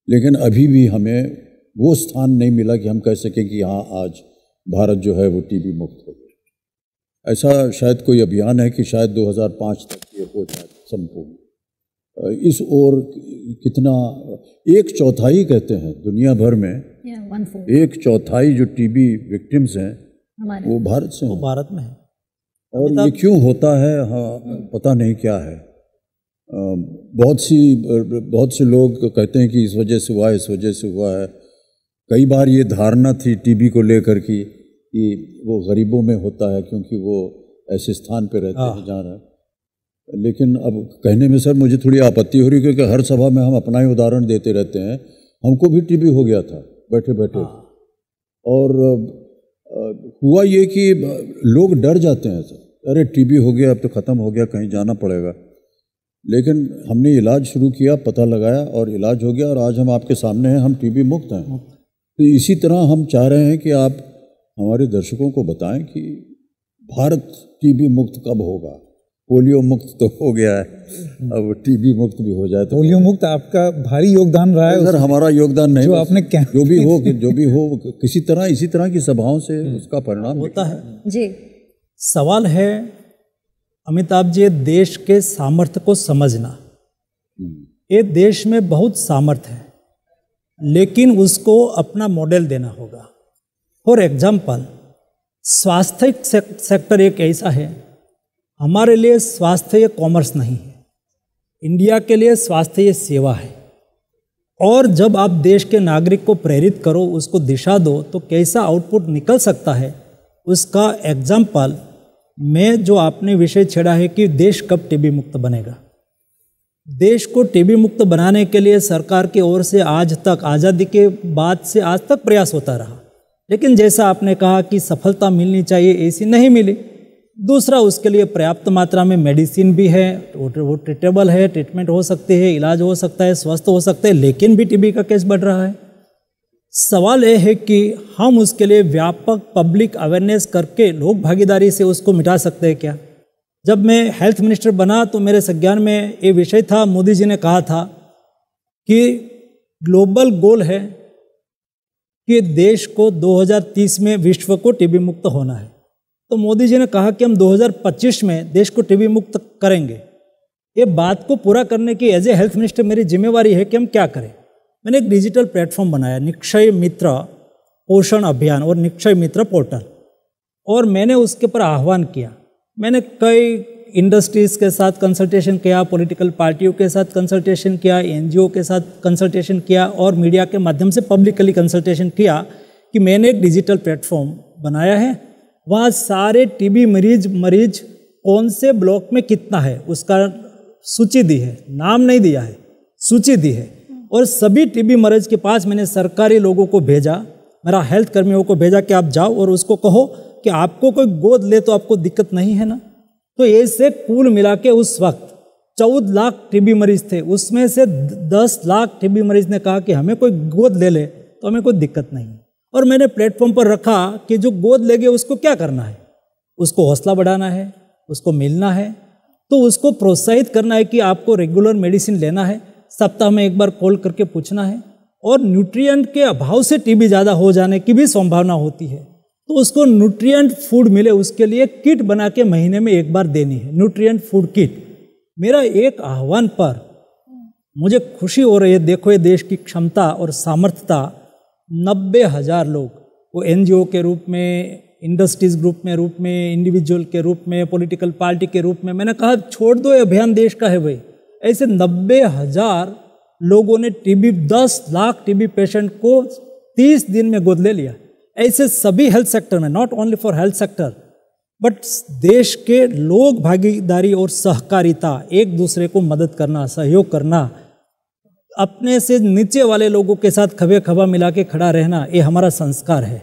लेकिन अभी भी हमें वो स्थान नहीं मिला कि हम कह सकें कि हाँ आज भारत जो है, वो टीबी मुक्त हो गया। ऐसा शायद कोई अभियान है कि शायद 2005 तक ये हो जाए। संपूर्ण इस ओर कितना एक चौथाई कहते हैं दुनिया भर में। Yeah, एक चौथाई जो टीबी विक्टिम्स हैं वो भारत से वो भारत में है। और ये क्यों होता है हाँ पता नहीं क्या है। बहुत सी बहुत से लोग कहते हैं कि इस वजह से हुआ है इस वजह से हुआ है। कई बार ये धारणा थी टीबी को लेकर की कि वो गरीबों में होता है क्योंकि वो ऐसे स्थान पर रहते हैं। जहाँ रह- लेकिन अब कहने में सर मुझे थोड़ी आपत्ति हो रही है क्योंकि हर सभा में हम अपना ही उदाहरण देते रहते हैं। हमको भी टीबी हो गया था बैठे बैठे हाँ। और हुआ ये कि लोग डर जाते हैं सर। अरे टीबी हो गया अब तो ख़त्म हो गया कहीं जाना पड़ेगा। लेकिन हमने इलाज शुरू किया पता लगाया और इलाज हो गया और आज हम आपके सामने हैं हम टीबी मुक्त हैं। तो इसी तरह हम चाह रहे हैं कि आप हमारे दर्शकों को बताएँ कि भारत टीबी मुक्त कब होगा। पोलियो मुक्त तो हो गया है। अब टीबी मुक्त भी हो जाए तो पोलियो मुक्त आपका भारी योगदान रहा है। सर हमारा योगदान नहीं जो आपने क्या- जो भी हो जो भी हो किसी तरह इसी तरह की सभाओं से उसका परिणाम होता है। जी। सवाल है अमिताभ जी देश के सामर्थ्य को समझना। ये देश में बहुत सामर्थ्य है लेकिन उसको अपना मॉडल देना होगा। फॉर एग्ज़ाम्पल स्वास्थ्य सेक्टर एक ऐसा है हमारे लिए स्वास्थ्य ये कॉमर्स नहीं है, इंडिया के लिए स्वास्थ्य ये सेवा है। और जब आप देश के नागरिक को प्रेरित करो, उसको दिशा दो तो कैसा आउटपुट निकल सकता है, उसका एग्ज़ाम्पल में जो आपने विषय छेड़ा है कि देश कब टीबी मुक्त बनेगा। देश को टीबी मुक्त बनाने के लिए सरकार की ओर से आज तक आज़ादी के बाद से आज तक प्रयास होता रहा। लेकिन जैसा आपने कहा कि सफलता मिलनी चाहिए, ऐसी नहीं मिली। दूसरा, उसके लिए पर्याप्त मात्रा में मेडिसिन भी है। वो ट्रीटेबल है, ट्रीटमेंट हो सकती है, इलाज हो सकता है, स्वस्थ हो सकते हैं, लेकिन भी टीबी का केस बढ़ रहा है। सवाल यह है कि हम उसके लिए व्यापक पब्लिक अवेयरनेस करके लोक भागीदारी से उसको मिटा सकते हैं क्या? जब मैं हेल्थ मिनिस्टर बना तो मेरे संज्ञान में ये विषय था, मोदी जी ने कहा था कि ग्लोबल गोल है कि देश को 2030 में विश्व को टीबी मुक्त होना है। तो मोदी जी ने कहा कि हम 2025 में देश को टीबी मुक्त करेंगे। ये बात को पूरा करने की एज ए हेल्थ मिनिस्टर मेरी जिम्मेवारी है कि हम क्या करें। मैंने एक डिजिटल प्लेटफॉर्म बनाया, निक्षय मित्र पोषण अभियान और निक्षय मित्र पोर्टल। और मैंने उसके ऊपर आह्वान किया। मैंने कई इंडस्ट्रीज़ के साथ कंसल्टेशन किया पॉलिटिकल पार्टियों के साथ कंसल्टेशन किया एनजीओ के साथ कंसल्टेशन किया और मीडिया के माध्यम से पब्लिकली कंसल्टेशन किया कि मैंने एक डिजिटल प्लेटफॉर्म बनाया है। वहाँ सारे टीबी मरीज़ मरीज़ कौन से ब्लॉक में कितना है, उसका सूची दी है। नाम नहीं दिया है, सूची दी है। और सभी टीबी मरीज़ के पास मैंने सरकारी लोगों को भेजा, मेरा हेल्थ कर्मियों को भेजा कि आप जाओ और उसको कहो कि आपको कोई गोद ले तो आपको दिक्कत नहीं है ना? तो ऐसे कुल मिला के उस वक्त चौदह लाख टीबी मरीज़ थे। उसमें से दस लाख टीबी मरीज़ ने कहा कि हमें कोई गोद ले ले तो हमें कोई दिक्कत नहीं। और मैंने प्लेटफॉर्म पर रखा कि जो गोद लेगे उसको क्या करना है? उसको हौसला बढ़ाना है, उसको मिलना है। तो उसको प्रोत्साहित करना है कि आपको रेगुलर मेडिसिन लेना है, सप्ताह में एक बार कॉल करके पूछना है और न्यूट्रिएंट के अभाव से टीबी ज़्यादा हो जाने की भी संभावना होती है। तो उसको न्यूट्रिएंट फ़ूड मिले, उसके लिए किट बना के महीने में एक बार देनी है, न्यूट्रिएंट फ़ूड किट। मेरा एक आह्वान पर मुझे खुशी हो रही है, देखो ये देश की क्षमता और सामर्थ्यता नब्बे हज़ार लोग, वो एनजीओ के रूप में इंडस्ट्रीज़ ग्रुप में, रूप में इंडिविजुअल के रूप में पॉलिटिकल पार्टी के रूप में, मैंने कहा, छोड़ दो, ये अभियान देश का है भाई। ऐसे नब्बे हज़ार लोगों ने टीबी दस लाख टीबी पेशेंट को तीस दिन में गोद ले लिया। ऐसे सभी हेल्थ सेक्टर में not only for health sector but देश के लोग भागीदारी और सहकारिता, एक दूसरे को मदद करना, सहयोग करना अपने से नीचे वाले लोगों के साथ खबे खबा मिला के खड़ा रहना ये हमारा संस्कार है।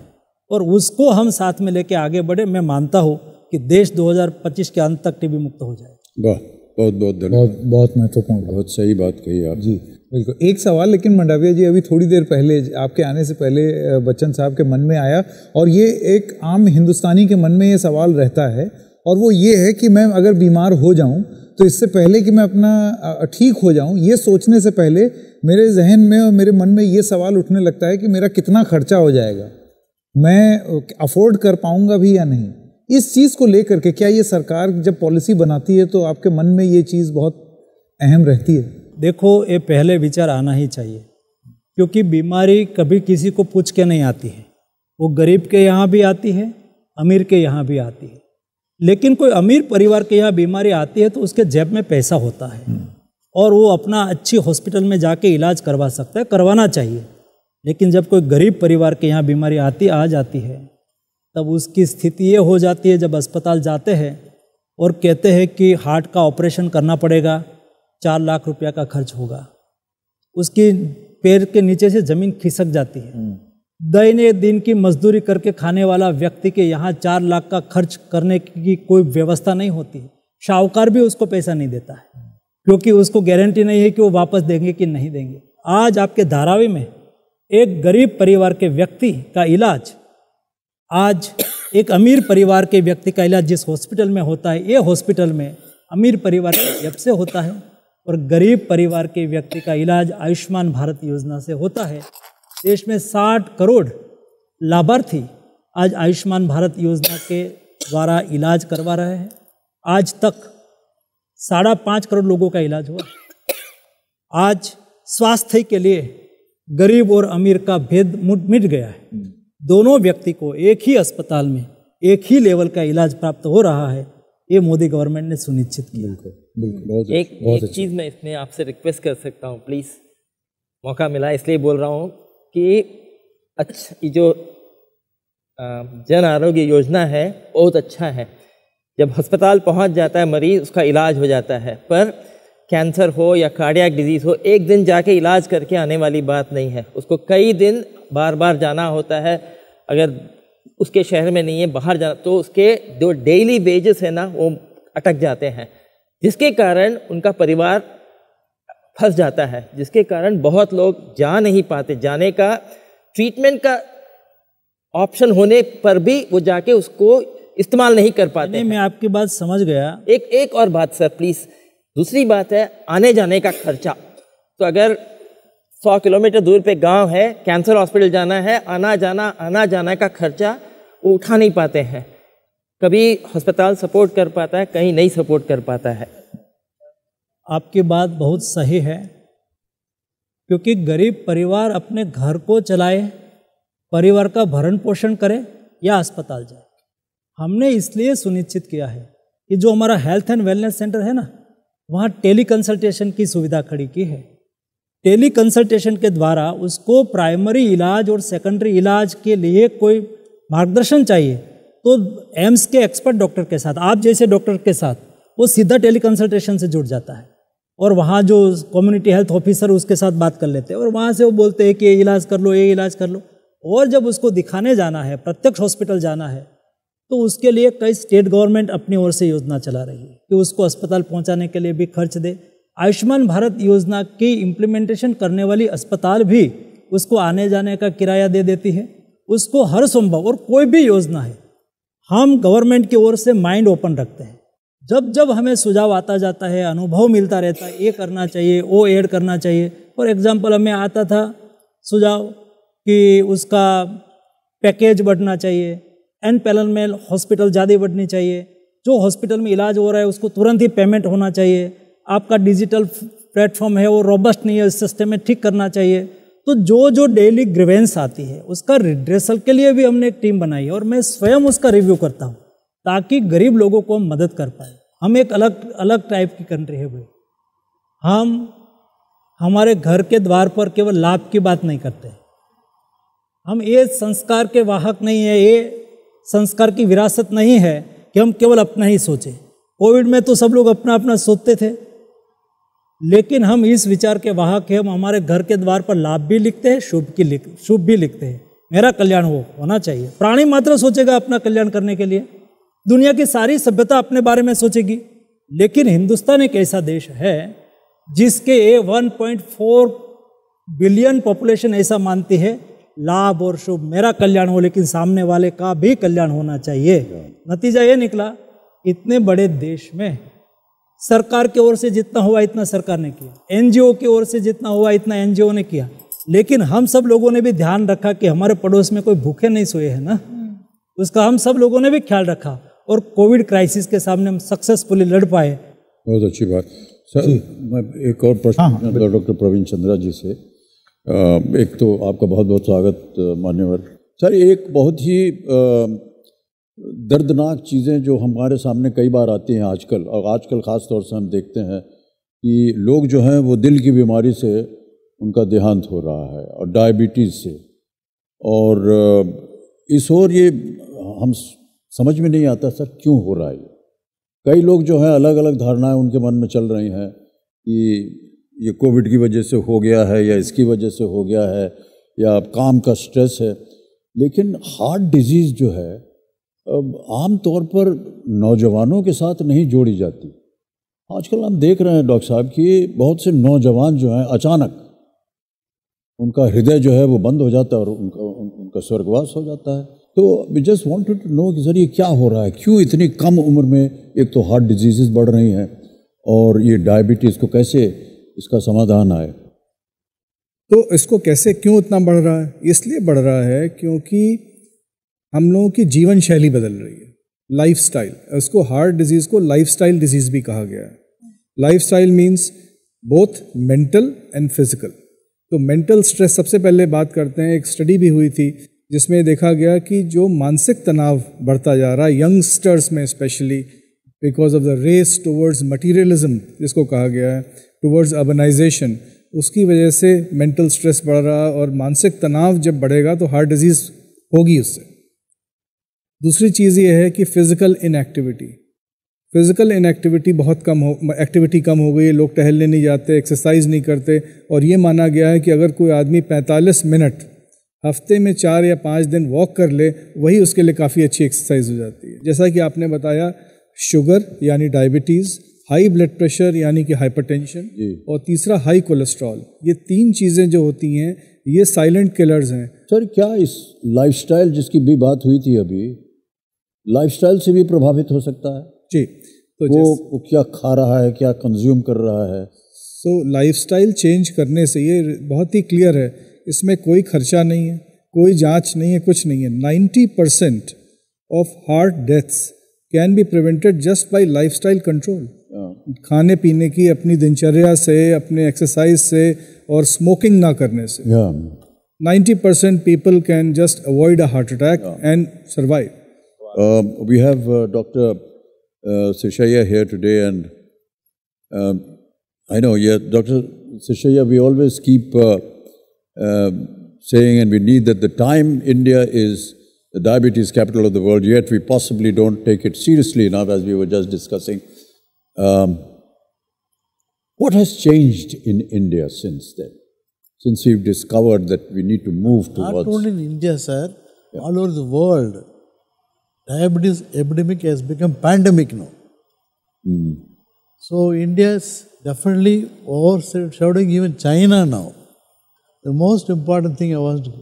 और उसको हम साथ में लेके आगे बढ़े मैं मानता हूँ कि देश 2025 के अंत तक टीबी मुक्त हो जाए वाह बहुत बहुत धन्यवाद। बहुत बहुत महत्वपूर्ण। बहुत सही बात कही आप। जी बिल्कुल। एक सवाल लेकिन मंडाविया जी अभी थोड़ी देर पहले आपके आने से पहले बच्चन साहब के मन में आया और ये एक आम हिंदुस्तानी के मन में ये सवाल रहता है और वो ये है कि मैं अगर बीमार हो जाऊँ तो इससे पहले कि मैं अपना ठीक हो जाऊँ, ये सोचने से पहले मेरे जहन में और मेरे मन में ये सवाल उठने लगता है कि मेरा कितना खर्चा हो जाएगा? मैं अफोर्ड कर पाऊँगा भी या नहीं? इस चीज़ को लेकर के क्या ये सरकार जब पॉलिसी बनाती है तो आपके मन में ये चीज़ बहुत अहम रहती है? देखो, ये पहले विचार आना ही चाहिए। क्योंकि बीमारी कभी किसी को पूछ के नहीं आती है। वो गरीब के यहाँ भी आती है, अमीर के यहाँ भी आती है। लेकिन कोई अमीर परिवार के यहाँ बीमारी आती है तो उसके जेब में पैसा होता है। और वो अपना अच्छी हॉस्पिटल में जाके इलाज करवा सकता है करवाना चाहिए। लेकिन जब कोई गरीब परिवार के यहाँ बीमारी आती आ जाती है तब उसकी स्थिति ये हो जाती है जब अस्पताल जाते हैं और कहते हैं कि हार्ट का ऑपरेशन करना पड़ेगा चार लाख रुपया का खर्च होगा। उसकी पैर के नीचे से ज़मीन खिसक जाती है। दैनिक दिन की मजदूरी करके खाने वाला व्यक्ति के यहाँ चार लाख का खर्च करने की कोई व्यवस्था नहीं होती शाहूकार भी उसको पैसा नहीं देता है, क्योंकि उसको गारंटी नहीं है कि वो वापस देंगे कि नहीं देंगे। आज आपके धारावी में एक गरीब परिवार के व्यक्ति का इलाज, आज एक अमीर परिवार के व्यक्ति का इलाज जिस हॉस्पिटल में होता है, ये हॉस्पिटल में अमीर परिवार के जब से होता है और गरीब परिवार के व्यक्ति का इलाज आयुष्मान भारत योजना से होता है देश में 60 करोड़ लाभार्थी आज आयुष्मान भारत योजना के द्वारा इलाज करवा रहे हैं। आज तक साढ़ा पाँच करोड़ लोगों का इलाज हुआ। आज स्वास्थ्य के लिए गरीब और अमीर का भेद मिट गया है। दोनों व्यक्ति को एक ही अस्पताल में एक ही लेवल का इलाज प्राप्त हो रहा है ये मोदी गवर्नमेंट ने सुनिश्चित किया। बिल्कुल बहुत एक एक चीज़ मैं इसमें आपसे रिक्वेस्ट कर सकता हूँ प्लीज़। मौका मिला इसलिए बोल रहा हूँ कि अच्छा जो जन आरोग्य योजना है, बहुत अच्छा है। जब अस्पताल पहुँच जाता है मरीज़, उसका इलाज हो जाता है। पर कैंसर हो या कार्डियक डिज़ीज़ हो, एक दिन जाके इलाज करके आने वाली बात नहीं है। उसको कई दिन बार बार जाना होता है। अगर उसके शहर में नहीं है, बाहर जाना तो उसके जो डेली वेजेस है ना, वो अटक जाते हैं। जिसके कारण उनका परिवार फंस जाता है जिसके कारण बहुत लोग जा नहीं पाते। जाने का ट्रीटमेंट का ऑप्शन होने पर भी वो जाके उसको इस्तेमाल नहीं कर पाते नहीं मैं आपकी बात समझ गया। एक एक और बात सर प्लीज़ दूसरी बात है आने जाने का खर्चा। तो अगर सौ किलोमीटर दूर पे गाँव है कैंसर हॉस्पिटल जाना है आना जाना आना जाना का खर्चा वो उठा नहीं पाते हैं। कभी अस्पताल सपोर्ट कर पाता है कहीं नहीं सपोर्ट कर पाता है। आपकी बात बहुत सही है, क्योंकि गरीब परिवार अपने घर को चलाए, परिवार का भरण पोषण करे या अस्पताल जाए। हमने इसलिए सुनिश्चित किया है कि जो हमारा हेल्थ एंड वेलनेस सेंटर है ना, वहाँ टेली कंसल्टेशन की सुविधा खड़ी की है। टेली कंसल्टेशन के द्वारा उसको प्राइमरी इलाज और सेकेंडरी इलाज के लिए कोई मार्गदर्शन चाहिए तो एम्स के एक्सपर्ट डॉक्टर के साथ, आप जैसे डॉक्टर के साथ, वो सीधा टेली कंसल्टेशन से जुड़ जाता है। और वहाँ जो कम्युनिटी हेल्थ ऑफिसर उसके साथ बात कर लेते हैं और वहाँ से वो बोलते हैं कि ये इलाज कर लो, ये इलाज कर लो। और जब उसको दिखाने जाना है, प्रत्यक्ष हॉस्पिटल जाना है तो उसके लिए कई स्टेट गवर्नमेंट अपनी ओर से योजना चला रही है कि उसको अस्पताल पहुँचाने के लिए भी खर्च दे। आयुष्मान भारत योजना की इम्प्लीमेंटेशन करने वाली अस्पताल भी उसको आने जाने का किराया दे देती है। उसको हर संभव और कोई भी योजना है, हम गवर्नमेंट की ओर से माइंड ओपन रखते हैं। जब जब हमें सुझाव आता जाता है, अनुभव मिलता रहता है, ये करना चाहिए, वो ऐड करना चाहिए। फॉर एग्ज़ाम्पल हमें आता था सुझाव कि उसका पैकेज बढ़ना चाहिए एन पैनल में हॉस्पिटल ज़्यादा बढ़नी चाहिए। जो हॉस्पिटल में इलाज हो रहा है, उसको तुरंत ही पेमेंट होना चाहिए। आपका डिजिटल प्लेटफॉर्म है, वो रोबस्ट नहीं है सिस्टम में ठीक करना चाहिए। तो जो जो डेली ग्रीवेंस आती है, उसका रिड्रेसल के लिए भी हमने एक टीम बनाई है, और मैं स्वयं उसका रिव्यू करता हूँ। ताकि गरीब लोगों को हम मदद कर पाए। हम एक अलग अलग टाइप की कंट्री है भाई। हम, हमारे घर के द्वार पर केवल लाभ की बात नहीं करते। हम ये संस्कार के वाहक नहीं है, ये संस्कार की विरासत नहीं है कि हम केवल अपना ही सोचें। कोविड में तो सब लोग अपना अपना सोचते थे। लेकिन हम इस विचार के वाहक हैं, हम हमारे घर के द्वार पर लाभ भी लिखते हैं, शुभ की लिख, शुभ भी लिखते हैं। मेरा कल्याण हो, होना चाहिए। प्राणी मात्र सोचेगा अपना कल्याण करने के लिए। दुनिया की सारी सभ्यता अपने बारे में सोचेगी। लेकिन हिंदुस्तान एक ऐसा देश है जिसके 1.4 बिलियन पॉपुलेशन ऐसा मानती है लाभ और शुभ मेरा कल्याण हो लेकिन सामने वाले का भी कल्याण होना चाहिए। नतीजा ये निकला इतने बड़े देश में सरकार की ओर से जितना हुआ इतना सरकार ने किया। एनजीओ की ओर से जितना हुआ इतना एनजीओ ने किया। लेकिन हम सब लोगों ने भी ध्यान रखा कि हमारे पड़ोस में कोई भूखे नहीं सोए हैं ना? उसका हम सब लोगों ने भी ख्याल रखा। और कोविड क्राइसिस के सामने हम सक्सेसफुली लड़ पाए। बहुत अच्छी बात। सर मैं एक और प्रश्न डॉक्टर प्रवीण चंद्रा जी से। एक तो आपका बहुत बहुत स्वागत मान्यवर। सर एक बहुत ही दर्दनाक चीज़ें जो हमारे सामने कई बार आती हैं आजकल और आजकल ख़ास तौर से हम देखते हैं कि लोग जो हैं वो दिल की बीमारी से उनका देहांत हो रहा है और डायबिटीज़ से। और इस और ये हम समझ में नहीं आता सर क्यों हो रहा है ये? कई लोग जो हैं अलग अलग धारणाएँ उनके मन में चल रही हैं कि ये कोविड की वजह से हो गया है या इसकी वजह से हो गया है या काम का स्ट्रेस है। लेकिन हार्ट डिज़ीज़ जो है आम तौर पर नौजवानों के साथ नहीं जोड़ी जाती। आजकल हम देख रहे हैं डॉक्टर साहब कि बहुत से नौजवान जो हैं, अचानक उनका हृदय जो है वो बंद हो जाता है और उनका उनका स्वर्गवास हो जाता है। तो we just wanted to know कि सर ये क्या हो रहा है? क्यों इतनी कम उम्र में एक तो हार्ट डिजीजेस बढ़ रही हैं और ये डायबिटीज़ को कैसे इसका समाधान आए? तो इसको कैसे क्यों इतना बढ़ रहा है? इसलिए बढ़ रहा है क्योंकि हम लोगों की जीवन शैली बदल रही है। लाइफस्टाइल इसको हार्ट डिज़ीज़ को लाइफस्टाइल डिज़ीज़ भी कहा गया है। Life style means both mental and physical तो मेंटल स्ट्रेस सबसे पहले बात करते हैं, एक स्टडी भी हुई थी जिसमें देखा गया कि जो मानसिक तनाव बढ़ता जा रहा है यंगस्टर्स में specially because of the race towards materialism जिसको कहा गया है टुवर्ड्स अर्बनाइजेशन उसकी वजह से मेंटल स्ट्रेस बढ़ रहा है और मानसिक तनाव जब बढ़ेगा तो हार्ट डिज़ीज़ होगी उससे। दूसरी चीज़ ये है कि फ़िज़िकल इनएक्टिविटी फ़िज़िकल इनएक्टिविटी बहुत कम हो एक्टिविटी कम हो गई है, लोग टहलने नहीं जाते एक्सरसाइज नहीं करते, और ये माना गया है कि अगर कोई आदमी 45 मिनट हफ़्ते में चार या पाँच दिन वॉक कर ले वही उसके लिए काफ़ी अच्छी एक्सरसाइज हो जाती है। जैसा कि आपने बताया शुगर यानी डायबिटीज़ हाई ब्लड प्रेशर यानी कि हाइपरटेंशन और तीसरा हाई कोलेस्ट्रॉल ये तीन चीज़ें जो होती हैं ये साइलेंट किलर्स हैं। सर क्या इस लाइफस्टाइल जिसकी भी बात हुई थी अभी लाइफस्टाइल से भी प्रभावित हो सकता है? जी तो वो, वो क्या खा रहा है क्या कंज्यूम कर रहा है? सो लाइफस्टाइल चेंज करने से ये बहुत ही क्लियर है इसमें कोई खर्चा नहीं है कोई जाँच नहीं है कुछ नहीं है। 90 percent of heart deaths can be prevented just by lifestyle control. खाने पीने की अपनी दिनचर्या से अपने एक्सरसाइज से और स्मोकिंग ना करने से। या। 90 percent people can just avoid a heart attack and survive. Uh, we have uh, Dr. Uh, Sishaya here today, and um, I know, yeah, Dr. saying, and we need that the time India is the diabetes capital of the world, yet we possibly don't take it seriously enough, as we were just discussing. Um, what has changed in India since then? Since we've discovered that we need to move Not towards. only in India, sir, all over the world, diabetes epidemic has become pandemic now. So India is definitely overshadowing even China now. The most important thing I want to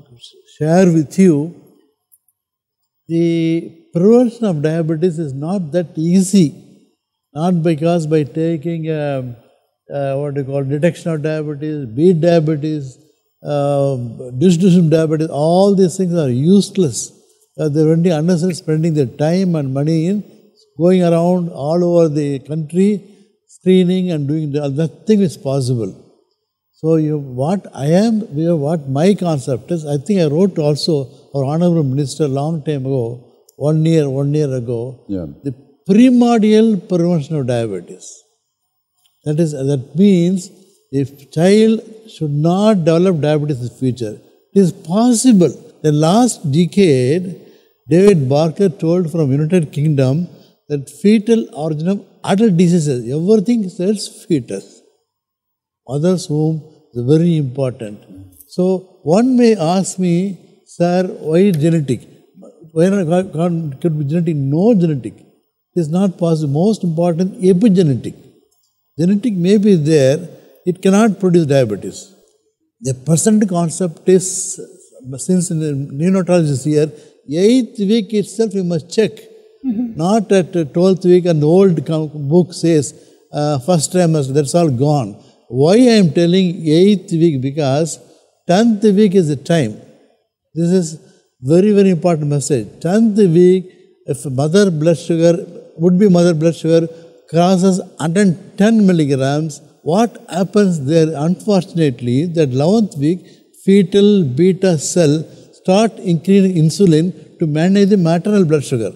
share with you, the prevention of diabetes is not that easy. Not because by taking um, uh, what do you call detection of diabetes, beat diabetes, uh, diabetes, all these things are useless. Uh, they're only unnecessarily spending their time and money in going around all over the country, screening and doing the, nothing is possible. So you, what I am, what my concept is, I think I wrote also our honorable minister long time ago, one year, one year ago, Yeah. the primordial prevention of diabetes. That is, that means if child should not develop diabetes in the future, it is possible. The last decade, David Barker told from United Kingdom that fetal origin of adult diseases, everything says fetus. Mother's womb is very important. So one may ask me, sir, why genetic? Why not can't- could be genetic? No genetic. It is not possible. Most important, epigenetic. Genetic may be there, it cannot produce diabetes. The present concept is, since in the neonatologist is here, eighth week itself you must check. Not at uh, 12th week and the old book says uh, first trimester, that's all gone. Why I am telling eighth week? Because 10th week is the time. This is very, very important message. 10th week, if mother blood sugar, would be mother blood sugar crosses 110 milligrams, what happens there, unfortunately, that 11th week, fetal beta cell start increasing insulin to manage the maternal blood sugar.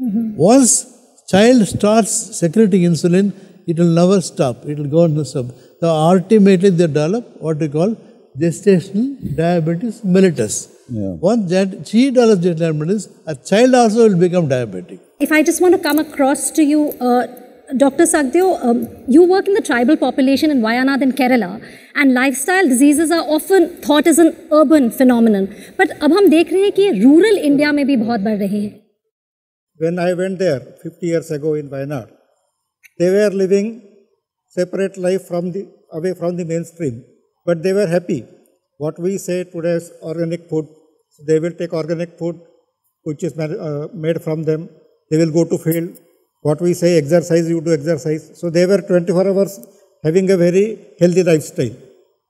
Mm-hmm. Once child starts secreting insulin, it will never stop. It will go on the stop. So ultimately they develop what we call gestational diabetes mellitus. Once that she develops gestational diabetes, a child also will become diabetic. If I just want to come across to you, uh, Dr. Sagdeo, um, you work in the tribal population in Wayanad in Kerala, and lifestyle diseases are often thought as an urban phenomenon. But अब हम देख रहे हैं कि rural India में भी बहुत बढ़ रहे हैं When I went there 50 years ago in Wayanad, they were living separate life from the away from the mainstream, but they were happy. What we say today is organic food, they will take organic food which is made, uh, made from them. They will go to field. What we say exercise, you do exercise. So they were 24 hours having a very healthy lifestyle.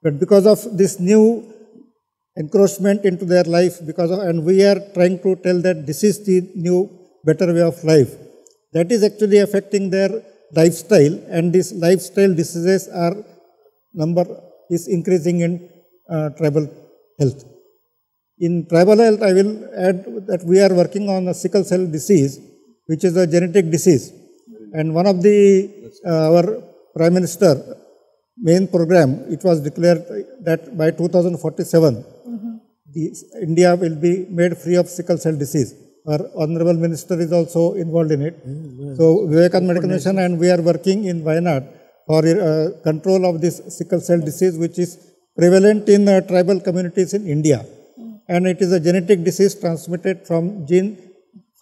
But because of this new encroachment into their life, because of, and we are trying to tell that this is the new better way of life. That is actually affecting their lifestyle, and this lifestyle diseases are number is increasing in uh, tribal health. In tribal health, I will add that we are working on a sickle cell disease, which is a genetic disease, and one of the uh, our prime minister main program it was declared that by 2047 the, India will be made free of sickle cell disease. Our honorable minister is also involved in it. So Vivekanand Medical Mission and we are working in Wayanad for uh, control of this sickle cell disease which is prevalent in uh, tribal communities in India. And it is a genetic disease transmitted from gene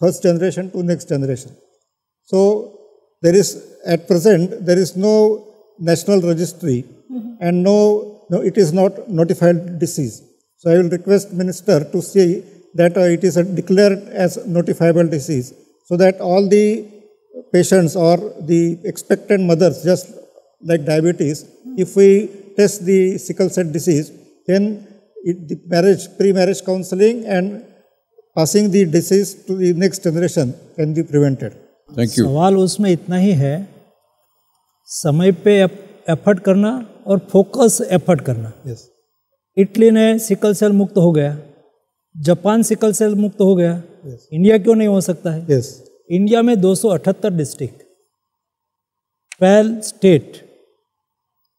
first generation to next generation. So there is at present there is no national registry and no, no it is not notified disease. So I will request minister to see that uh, it is uh, declared as notifiable disease so that all the patients or the expectant mothers just like diabetes if we test the sickle cell disease then it, the marriage pre-marriage counseling and passing the disease to the next generation can be prevented Thank you. सवाल उसमें इतना ही है समय पे effort करना और focus effort करना yes Italy ने सिकल सेल मुक्त हो गया जापान सिकल सेल मुक्त हो गया yes. इंडिया क्यों नहीं हो सकता है yes इंडिया में 278 डिस्ट्रिक्ट ट्वेल्व स्टेट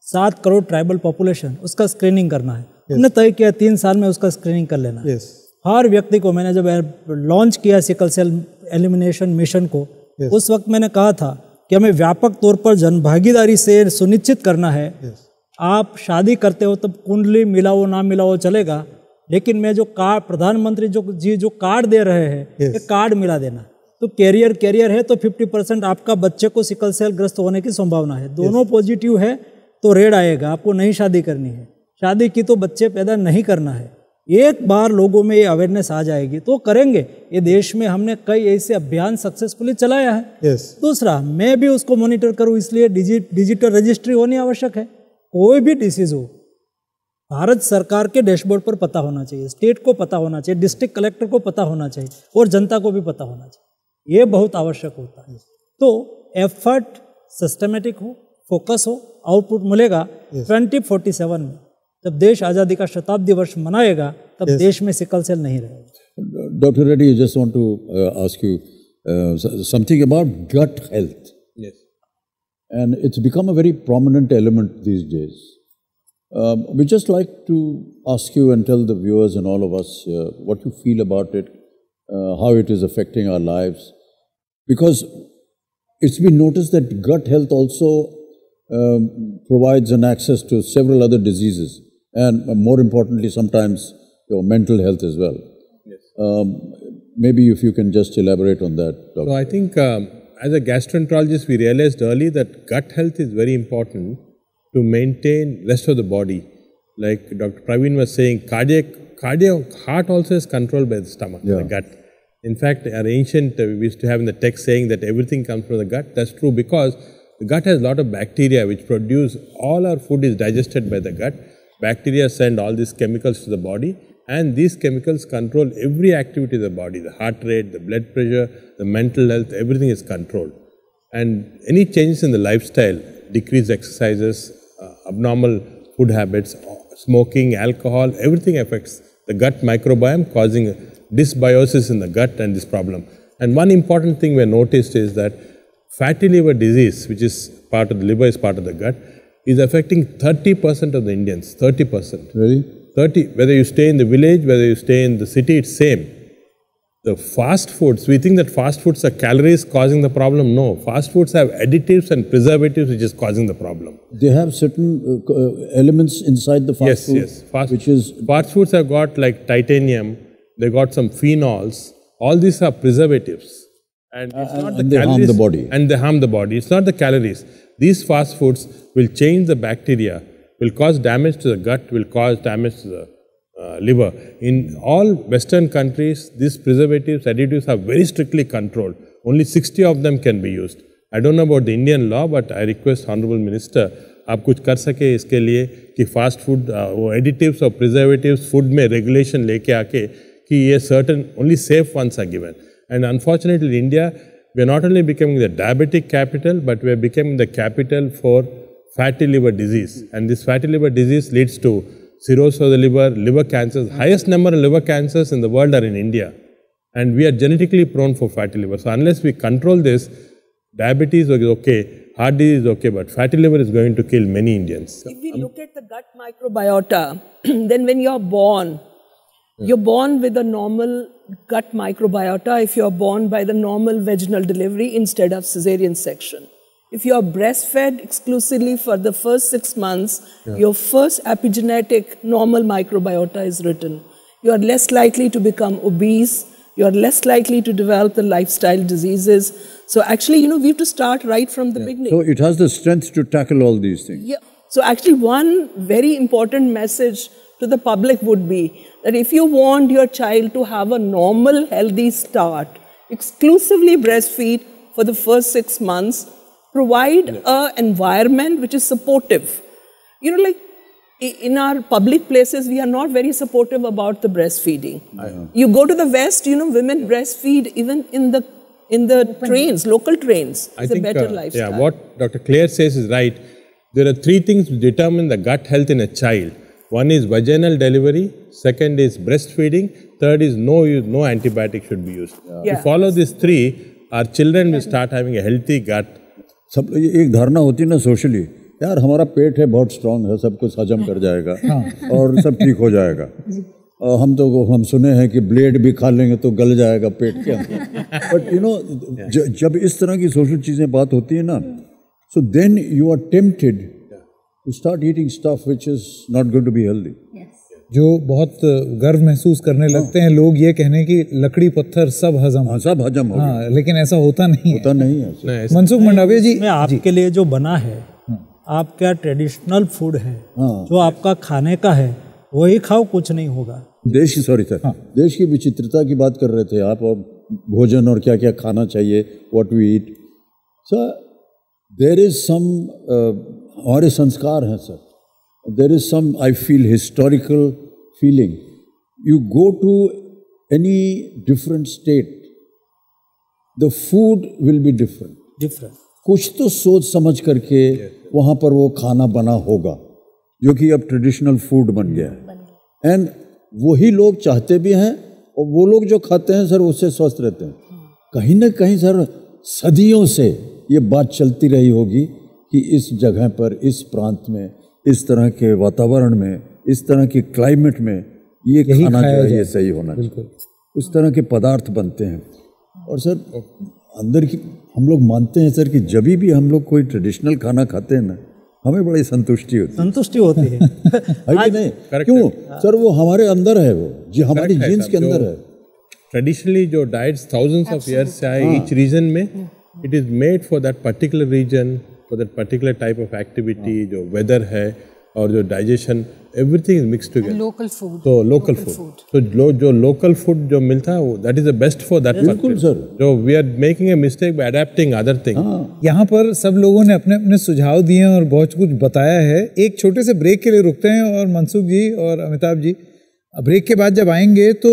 सात करोड़ ट्राइबल पॉपुलेशन उसका स्क्रीनिंग करना है हमने yes. तय किया तीन साल में उसका स्क्रीनिंग कर लेना yes हर व्यक्ति को मैंने जब लॉन्च किया सिकल सेल एलिमिनेशन मिशन को yes. उस वक्त मैंने कहा था कि हमें व्यापक तौर पर जनभागीदारी से सुनिश्चित करना है yes. आप शादी करते हो तब कुंडली मिलाओ ना मिलाओ चलेगा लेकिन मैं जो कार्ड प्रधानमंत्री जो जी जो कार्ड दे रहे हैं ये कार्ड मिला देना। तो कैरियर कैरियर है तो 50 परसेंट आपका बच्चे को सिकल सेल ग्रस्त होने की संभावना है। दोनों yes. पॉजिटिव है तो रेड आएगा आपको नहीं शादी करनी है। शादी की तो बच्चे पैदा नहीं करना है। एक बार लोगों में ये अवेयरनेस आ जाएगी तो करेंगे। ये देश में हमने कई ऐसे अभियान सक्सेसफुली चलाया है। Yes. दूसरा मैं भी उसको मॉनिटर करूँ इसलिए डिजिटल रजिस्ट्री होनी आवश्यक है। कोई भी डिसीज हो भारत सरकार के डैशबोर्ड पर पता होना चाहिए स्टेट को पता होना चाहिए डिस्ट्रिक्ट कलेक्टर को पता होना चाहिए और जनता को भी पता होना चाहिए। ये बहुत आवश्यक होता है। तो एफर्ट सिस्टमेटिक हो फोकस हो आउटपुट मिलेगा ट्वेंटी फोर्टी सेवन में। जब देश आज़ादी का शताब्दी वर्ष मनाएगा तब देश में सिकल सेल नहीं रहेगा। Doctor Reddy, I just want to uh, ask you uh, s- something about gut health. Yes. And it's become a very Um, we just like to ask you and tell the viewers and all of us uh, what you feel about it, uh, how it is affecting our lives. Because it's been noticed that gut health also um, provides an access to several other diseases, and uh, more importantly, sometimes your mental health as well. Um, maybe if you can just elaborate on that, Doctor. So I think um, as a gastroenterologist, we realized early that gut health is very important to maintain rest of the body. Like Dr. Praveen was saying, cardiac, cardiac heart also is controlled by the stomach, the gut. In fact, our ancient, uh, we used to have in the text saying that everything comes from the gut. That's true because the gut has a lot of bacteria which produce, all our food is digested by the gut. Bacteria send all these chemicals to the body and these chemicals control every activity of the body, the heart rate, the blood pressure, the mental health, everything is controlled. And any changes in the lifestyle, decreased exercises, Uh, abnormal food habits, uh, smoking, alcohol, everything affects the gut microbiome, causing dysbiosis in the gut and this problem. And one important thing we noticed is that fatty liver disease, which is part of the liver, is part of the gut, is affecting 30% of the Indians. 30%. Really? 30. Whether you stay in the village, whether you stay in the city, it's same. The fast foods, we think that fast foods are calories causing the problem. No, fast foods have additives and preservatives which is causing the problem. They have certain uh, uh, elements inside the fast yes, food, yes. Fast, which is fast foods have got like titanium, they got some phenols. All these are preservatives. And it's not the and they harm the body. And they harm the body. It's not the calories. These fast foods will change the bacteria, will cause damage to the gut, will cause damage to the uh, liver. In all Western countries, these preservatives, additives are very strictly controlled. Only 60 of them can be used. I don't know about the Indian law, but I request Honorable Minister, आप कुछ कर सके इसके लिए कि fast food वो additives और preservatives food में रेगुलेशन लेके आके कि ये certain only safe ones are given and unfortunately India we are not only becoming the diabetic capital, but we are becoming the capital for fatty liver disease. And this fatty liver disease leads to cirrhosis of the liver, liver cancers. Highest number of liver cancers in the world are in India. And we are genetically prone for fatty liver. So unless we control this, diabetes is okay, heart disease is okay, but fatty liver is going to kill many Indians. If we look at the gut microbiota, then when you're born, you're born with a normal gut microbiota if you're born by the normal vaginal delivery instead of cesarean section. If you're breastfed exclusively for the first six months, your first epigenetic normal microbiota is written. You are less likely to become obese. You are less likely to develop the lifestyle diseases. So actually, you know, we have to start right from the beginning. so it has the strength to tackle all these things. Yeah. So actually, one very important message to the public would be that if you want your child to have a normal, healthy start, exclusively breastfeed for the first six months, provide a environment which is supportive. You know, like in our public places, we are not very supportive about the breastfeeding. You go to the West, you know, women breastfeed even in the in the trains, local trains. I think, a better uh, lifestyle. yeah, what Dr. Claire says is right. There are three things to determine the gut health in a child. One is vaginal delivery, second is breastfeeding, third is no use, no antibiotic should be used. If Yeah. you follow these three, our children will start having a healthy gut. सब ये एक धारणा होती है ना socially यार हमारा पेट है बहुत स्ट्रांग है सब कुछ हजम कर जाएगा और सब ठीक हो जाएगा। और हम तो हम सुने हैं कि ब्लेड भी खा लेंगे तो गल जाएगा पेट के अंदर। बट यू नो जब इस तरह की सोशल चीज़ें बात होती है ना so then you are tempted to start eating stuff which is not going to be healthy जो बहुत गर्व महसूस करने लगते हैं लोग ये कहने की लकड़ी पत्थर सब हजम। हाँ सब हजम हो हाँ लेकिन ऐसा होता नहीं होता है। नहीं है मनसुख मंडाविया जी में आपके लिए जो बना है आपका ट्रेडिशनल फ़ूड है? हाँ। जो आपका खाने का है वही खाओ कुछ नहीं होगा। देश की सॉरी सर हाँ। देश की विचित्रता की बात कर रहे थे आप और भोजन और क्या क्या खाना चाहिए what we eat sir there is some हमारे संस्कार हैं sir there is some I feel historical feeling you go to any different state the food will be different different कुछ तो सोच समझ करके वहाँ पर वो खाना बना होगा जो कि अब ट्रेडिशनल फ़ूड बन गया है। एंड वही लोग चाहते भी हैं और वो लोग जो खाते हैं सर उससे स्वस्थ रहते हैं। कहीं ना कहीं सर सदियों से ये बात चलती रही होगी कि इस जगह पर इस प्रांत में इस तरह के वातावरण में इस तरह के क्लाइमेट में ये खाना जो है ये सही होना चाहिए। उस तरह के पदार्थ बनते हैं। और सर अंदर की हम लोग मानते हैं सर कि जब भी हम लोग कोई ट्रेडिशनल खाना खाते हैं ना हमें बड़ी संतुष्टि होती है। संतुष्टि होती है। है नहीं? क्यों? सर वो हमारे अंदर है वो जी हमारी जीन्स के अंदर है। ट्रेडिशनली जो diets thousands of years से आए each रीजन में, it is made for that particular region, for that particular type of activity जो वेदर है और जो digestion everything is mix together local food तो लोकल फ़ूड तो लो जो लोकल फ़ूड जो मिलता है वो that is the best for that बिल्कुल सर जो we are making a mistake by adapting other thing यहाँ पर सब लोगों ने अपने अपने सुझाव दिए हैं और बहुत कुछ बताया है। एक छोटे से ब्रेक के लिए रुकते हैं और मनसुख जी और अमिताभ जी ब्रेक के बाद जब आएँगे तो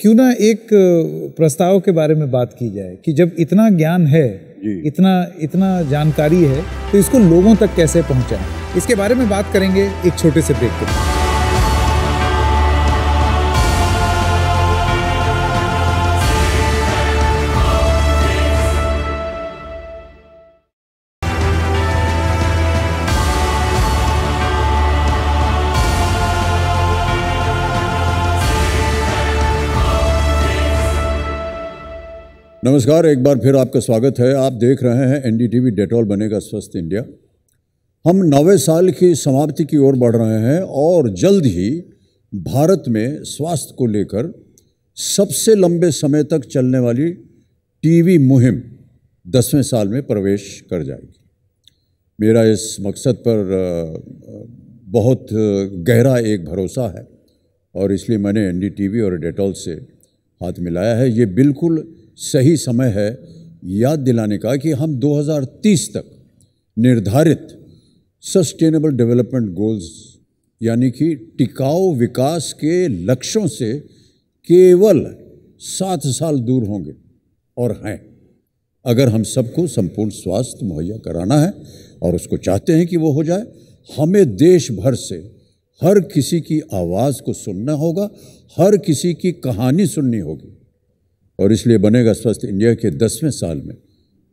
क्यों ना एक प्रस्ताव के बारे में बात की जाए कि जब इतना ज्ञान है इतना इतना जानकारी है तो इसको लोगों तक कैसे पहुंचाएँ? इसके बारे में बात करेंगे एक छोटे से ब्रेक के बाद। नमस्कार, एक बार फिर आपका स्वागत है। आप देख रहे हैं एनडीटीवी डेटॉल बनेगा स्वस्थ इंडिया। हम नौवे साल की समाप्ति की ओर बढ़ रहे हैं और जल्द ही भारत में स्वास्थ्य को लेकर सबसे लंबे समय तक चलने वाली टीवी मुहिम दसवें साल में प्रवेश कर जाएगी। मेरा इस मकसद पर बहुत गहरा एक भरोसा है और इसलिए मैंने एनडीटीवी और डेटॉल से हाथ मिलाया है। ये बिल्कुल सही समय है याद दिलाने का कि हम 2030 तक निर्धारित सस्टेनेबल डेवलपमेंट गोल्स यानी कि टिकाऊ विकास के लक्ष्यों से केवल सात साल दूर होंगे और हैं। अगर हम सबको संपूर्ण स्वास्थ्य मुहैया कराना है और उसको चाहते हैं कि वो हो जाए, हमें देश भर से हर किसी की आवाज़ को सुनना होगा, हर किसी की कहानी सुननी होगी। और इसलिए बनेगा स्वस्थ इंडिया के दसवें साल में।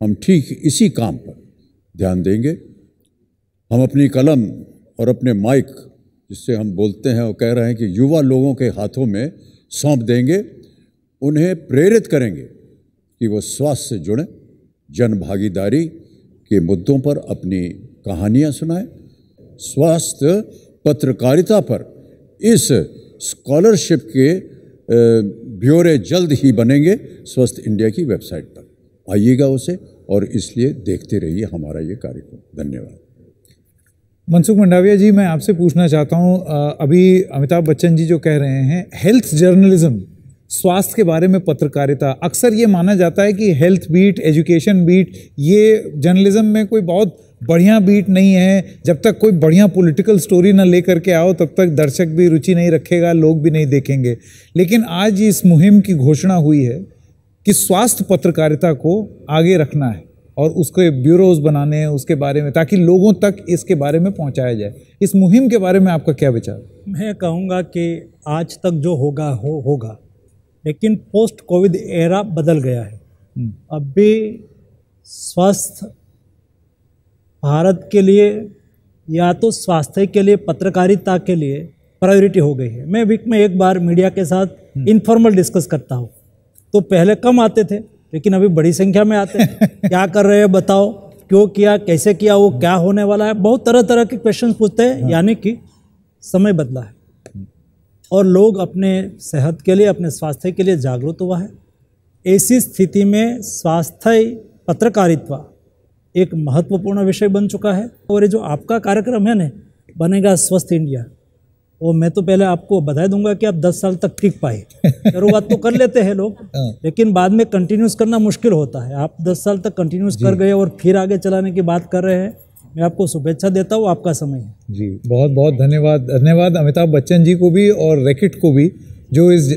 हम ठीक इसी काम पर ध्यान देंगे। हम अपनी कलम और अपने माइक, जिससे हम बोलते हैं और कह रहे हैं कि युवा लोगों के हाथों में सौंप देंगे, उन्हें प्रेरित करेंगे कि वो स्वास्थ्य से जुड़ें जन भागीदारी के मुद्दों पर अपनी कहानियाँ सुनाएँ, स्वास्थ्य पत्रकारिता पर इस स्कॉलरशिप के ब्यौरे जल्द ही बनेंगे स्वस्थ इंडिया की वेबसाइट पर। आइएगा उसे और इसलिए देखते रहिए हमारा ये कार्यक्रम। धन्यवाद। मनसुख मंडाविया जी, मैं आपसे पूछना चाहता हूँ अभी अमिताभ बच्चन जी जो कह रहे हैं हेल्थ जर्नलिज्म स्वास्थ्य के बारे में पत्रकारिता, अक्सर ये माना जाता है कि हेल्थ बीट एजुकेशन बीट ये जर्नलिज्म में कोई बहुत बढ़िया बीट नहीं है। जब तक कोई बढ़िया पॉलिटिकल स्टोरी ना लेकर के आओ तब तक दर्शक भी रुचि नहीं रखेगा लोग भी नहीं देखेंगे। लेकिन आज इस मुहिम की घोषणा हुई है कि स्वास्थ्य पत्रकारिता को आगे रखना है और उसके ब्यूरोज बनाने हैं उसके बारे में ताकि लोगों तक इसके बारे में पहुँचाया जाए। इस मुहिम के बारे में आपका क्या विचार? मैं कहूँगा कि आज तक जो होगा हो होगा लेकिन पोस्ट कोविड एरा बदल गया है। अब भी स्वास्थ्य भारत के लिए या तो स्वास्थ्य के लिए पत्रकारिता के लिए प्रायोरिटी हो गई है। मैं वीक में एक बार मीडिया के साथ इनफॉर्मल डिस्कस करता हूँ। तो पहले कम आते थे लेकिन अभी बड़ी संख्या में आते हैं। क्या कर रहे हैं बताओ क्यों किया कैसे किया वो क्या होने वाला है? बहुत तरह तरह के क्वेश्चन पूछते हैं यानी कि समय बदला है। और लोग अपने सेहत के लिए अपने स्वास्थ्य के लिए जागरूक हुआ है। ऐसी स्थिति में स्वास्थ्य पत्रकारिता एक महत्वपूर्ण विषय बन चुका है। और ये जो आपका कार्यक्रम है ना बनेगा स्वस्थ इंडिया। वो मैं तो पहले आपको बता दूँगा कि आप 10 साल तक टिक पाए। शुरुआत तो कर लेते हैं लोग लेकिन बाद में कंटिन्यूस करना मुश्किल होता है। आप 10 साल तक कंटिन्यूस कर गए और फिर आगे चलाने की बात कर रहे हैं। मैं आपको शुभेच्छा देता हूँ आपका समय है। जी बहुत बहुत धन्यवाद। धन्यवाद अमिताभ बच्चन जी को भी और रैकेट को भी जो इस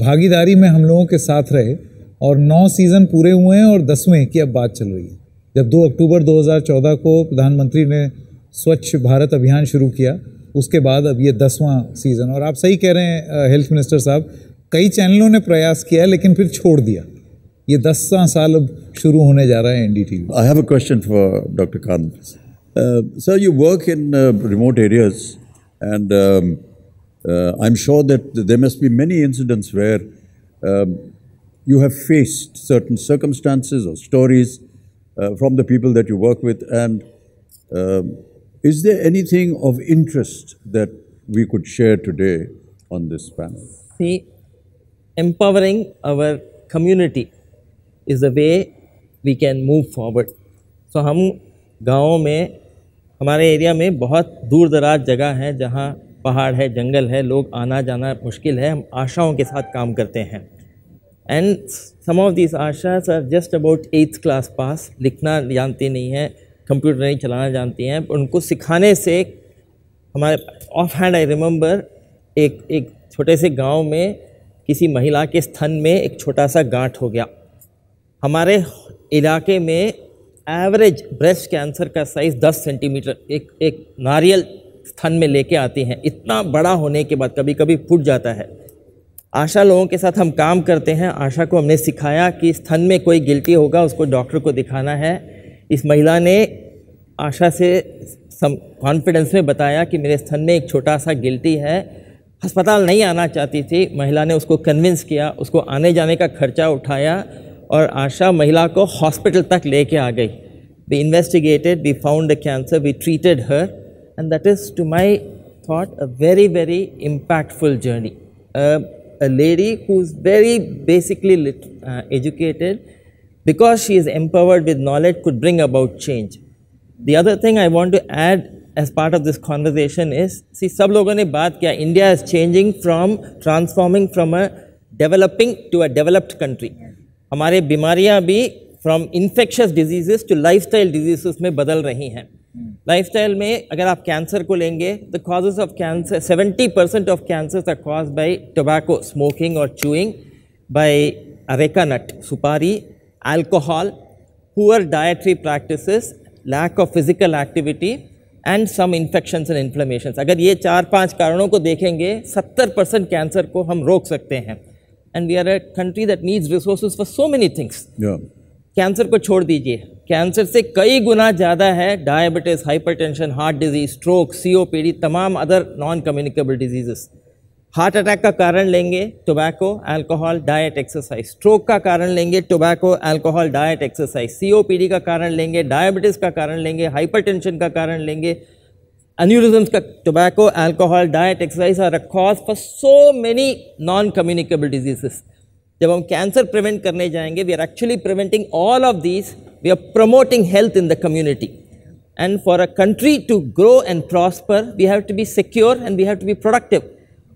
भागीदारी में हम लोगों के साथ रहे और नौ सीज़न पूरे हुए हैं और दसवें की अब बात चल रही है। जब 2 अक्टूबर 2014 को प्रधानमंत्री ने स्वच्छ भारत अभियान शुरू किया, उसके बाद अब ये दसवां सीज़न और आप सही कह रहे हैं हेल्थ मिनिस्टर साहब, कई चैनलों ने प्रयास किया लेकिन फिर छोड़ दिया। ये दस साल अब शुरू होने जा रहा है N D T V I have a question for doctor Khan sir you work in remote areas and I am sure that there must be many incidents where you have faced certain circumstances और stories from the people that you work with. And um, is there anything of interest that we could share today on this panel? See, empowering our community is the way we can move forward. So हम गाँव में हमारे area में बहुत दूर दराज जगह है जहाँ पहाड़ है जंगल है लोग आना जाना मुश्किल है हम आशाओं के साथ काम करते हैं and some of this ASHAs are just about eighth class pass लिखना जानती नहीं है कंप्यूटर नहीं चलाना जानती हैं उनको सिखाने से हमारे ऑफ़ हैंड आई रिमेंबर एक एक छोटे से गाँव में किसी महिला के स्तन में एक छोटा सा गांठ हो गया। हमारे इलाके में एवरेज ब्रेस्ट कैंसर का साइज़ 10 सेंटीमीटर एक एक नारियल स्तन में लेके आती हैं। इतना बड़ा होने के बाद कभी कभी फूट जाता है। आशा लोगों के साथ हम काम करते हैं। आशा को हमने सिखाया कि स्तन में कोई गिल्टी होगा, उसको डॉक्टर को दिखाना है। इस महिला ने आशा से सम कॉन्फिडेंस में बताया कि मेरे स्तन में एक छोटा सा गिल्टी है। अस्पताल नहीं आना चाहती थी। महिला ने उसको कन्विंस किया, उसको आने जाने का खर्चा उठाया और आशा महिला को हॉस्पिटल तक लेके आ गई। We investigated we found the cancer we treated her and that is to my thought a very very impactful journey a lady who's very basically lit, uh, educated because she is empowered with knowledge could bring about change. The other thing I want to add as part of this conversation is see सब लोगों ने बात किया India is changing from transforming from a developing to a developed country. हमारे बीमारियां भी from infectious diseases to lifestyle diseases में बदल रही हैं लाइफस्टाइल में अगर आप कैंसर को लेंगे the causes of cancer 70 percent of cancer are cause by tobacco smoking और chewing by areca nut supari alcohol poor dietary practices lack of physical activity and some infections and inflammation अगर ये चार पाँच कारणों को देखेंगे 70 परसेंट कैंसर को हम रोक सकते हैं। And we are a country that needs resources for so many things cancer को छोड़ दीजिए। कैंसर से कई गुना ज़्यादा है diabetes hypertension heart disease stroke COPD तमाम other non communicable diseases heart attack का कारण लेंगे tobacco alcohol diet exercise stroke का कारण लेंगे tobacco alcohol diet exercise COPD का कारण लेंगे डायबिटीज़ का कारण लेंगे हाइपरटेंशन का कारण लेंगे अन्यूरिज्म्स का tobacco alcohol diet exercise are cause for so many non communicable diseases जब हम कैंसर प्रिवेंट करने जाएँगे we are actually preventing all of these We are promoting health in the community and for a country to grow and prosper we have to be secure and we have to be productive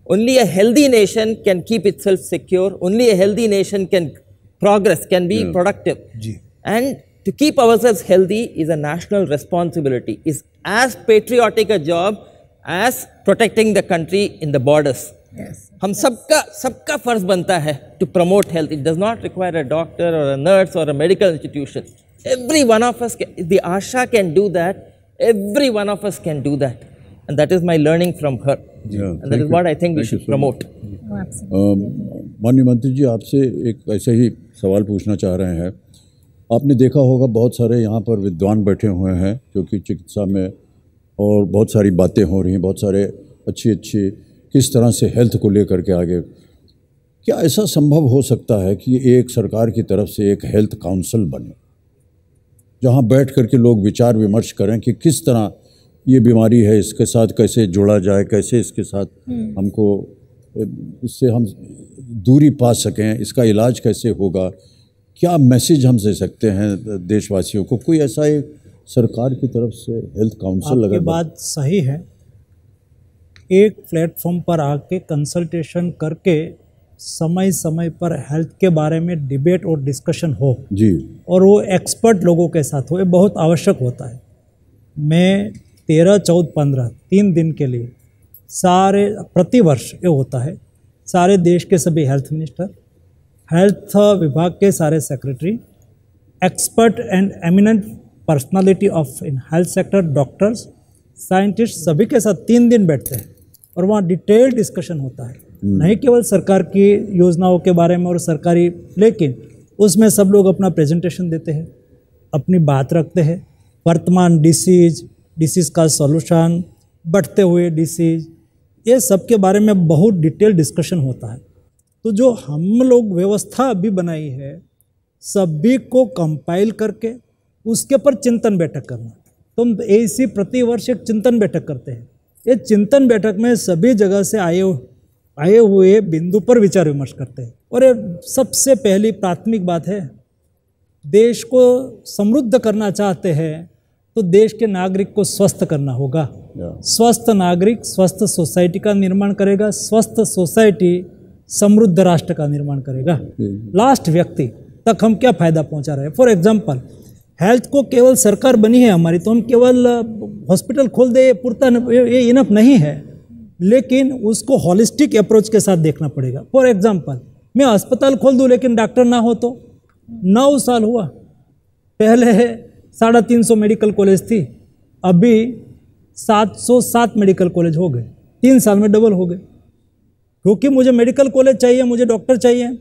only a healthy nation can keep itself secure only a healthy nation can progress can be Yeah. productive ji and to keep ourselves healthy is a national responsibility is as patriotic a job as protecting the country in the borders हम सबका सबका फर्ज बनता है to promote health it does not require a doctor और a nurse और a medical institution every one of us the ASHA can do that every one of us can do that and that is my learning from her Yeah, and that thank is you. What I think we Thank you should so promote um, माननीय मंत्री जी आपसे एक ऐसे ही सवाल पूछना चाह रहे हैं। आपने देखा होगा बहुत सारे यहाँ पर विद्वान बैठे हुए हैं जो कि चिकित्सा में और बहुत सारी बातें हो रही हैं बहुत सारे अच्छी अच्छी किस तरह से हेल्थ को लेकर के आगे। क्या ऐसा संभव हो सकता है कि एक सरकार की तरफ़ से एक हेल्थ काउंसिल बने? जहाँ बैठ करके लोग विचार विमर्श करें कि किस तरह ये बीमारी है इसके साथ कैसे जोड़ा जाए कैसे इसके साथ हमको इससे हम दूरी पा सकें इसका इलाज कैसे होगा क्या मैसेज हम दे सकते हैं देशवासियों को? कोई ऐसा एक सरकार की तरफ़ से हेल्थ काउंसिल आपकी अगर बात सही है। एक प्लेटफॉर्म पर आके कंसल्टेशन करके समय समय पर हेल्थ के बारे में डिबेट और डिस्कशन हो। जी। और वो एक्सपर्ट लोगों के साथ हो ये बहुत आवश्यक होता है। मैं तेरह चौदह पंद्रह तीन दिन के लिए सारे प्रतिवर्ष ये होता है सारे देश के सभी हेल्थ मिनिस्टर हेल्थ विभाग के सारे secretary expert and eminent personality of in health sector doctors scientist सभी के साथ तीन दिन बैठते हैं। और वहाँ डिटेल डिस्कशन होता है। नहीं केवल सरकार की योजनाओं के बारे में और सरकारी, लेकिन उसमें सब लोग अपना प्रेजेंटेशन देते हैं, अपनी बात रखते हैं। वर्तमान डिसीज डिसीज का सॉल्यूशन बढ़ते हुए डिसीज ये सब के बारे में बहुत डिटेल डिस्कशन होता है। तो जो हम लोग व्यवस्था अभी बनाई है, सभी को कंपाइल करके उसके पर चिंतन बैठक करना। तो ऐसी प्रतिवर्ष एक चिंतन बैठक करते हैं। ये चिंतन बैठक में सभी जगह से आए आए हुए बिंदु पर विचार विमर्श करते हैं। और ये सबसे पहली प्राथमिक बात है देश को समृद्ध करना चाहते हैं तो देश के नागरिक को स्वस्थ करना होगा। स्वस्थ नागरिक स्वस्थ सोसाइटी का निर्माण करेगा स्वस्थ सोसाइटी समृद्ध राष्ट्र का निर्माण करेगा। लास्ट व्यक्ति तक हम क्या फ़ायदा पहुँचा रहे हैं? फॉर एग्ज़ाम्पल हेल्थ को केवल सरकार बनी है हमारी तो हम केवल हॉस्पिटल खोल दे पूरता ये इनफ नहीं है। लेकिन उसको हॉलिस्टिक अप्रोच के साथ देखना पड़ेगा। फॉर एग्ज़ाम्पल मैं अस्पताल खोल दूँ, लेकिन डॉक्टर ना हो तो? नौ साल हुआ। पहले साढ़े तीन सौ मेडिकल कॉलेज थी, अभी सात सौ सात मेडिकल कॉलेज हो गए। तीन साल में डबल हो गए। क्योंकि मुझे मेडिकल कॉलेज चाहिए, मुझे डॉक्टर चाहिए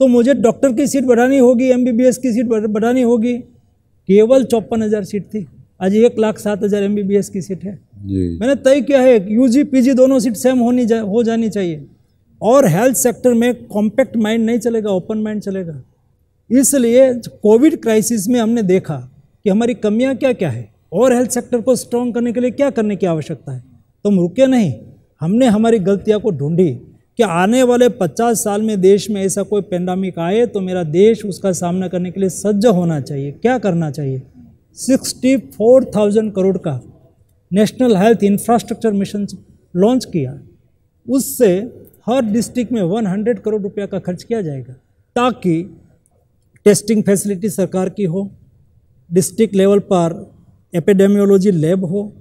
तो मुझे डॉक्टर की सीट बढ़ानी होगी एमबीबीएस की सीट बढ़ानी होगी। केवल चौपन हज़ार सीट थी। आज एक लाख सात हज़ार MBBS की सीट है। मैंने तय किया है यूजी पीजी दोनों सीट सेम होनी जा, हो जानी चाहिए। और हेल्थ सेक्टर में कॉम्पैक्ट माइंड नहीं चलेगा ओपन माइंड चलेगा। इसलिए कोविड क्राइसिस में हमने देखा कि हमारी कमियाँ क्या क्या है और हेल्थ सेक्टर को स्ट्रॉन्ग करने के लिए क्या करने की आवश्यकता है। तो हम रुके नहीं। हमने हमारी गलतियाँ को ढूंढी कि आने वाले 50 साल में देश में ऐसा कोई पेंडामिक आए तो मेरा देश उसका सामना करने के लिए सज्ज होना चाहिए। क्या करना चाहिए? 64,000 करोड़ का national health infrastructure mission launch किया। उससे हर डिस्ट्रिक्ट में 100 करोड़ रुपया का खर्च किया जाएगा ताकि टेस्टिंग फैसिलिटी सरकार की हो डिस्ट्रिक्ट लेवल पर एपिडेमियोलॉजी लैब हो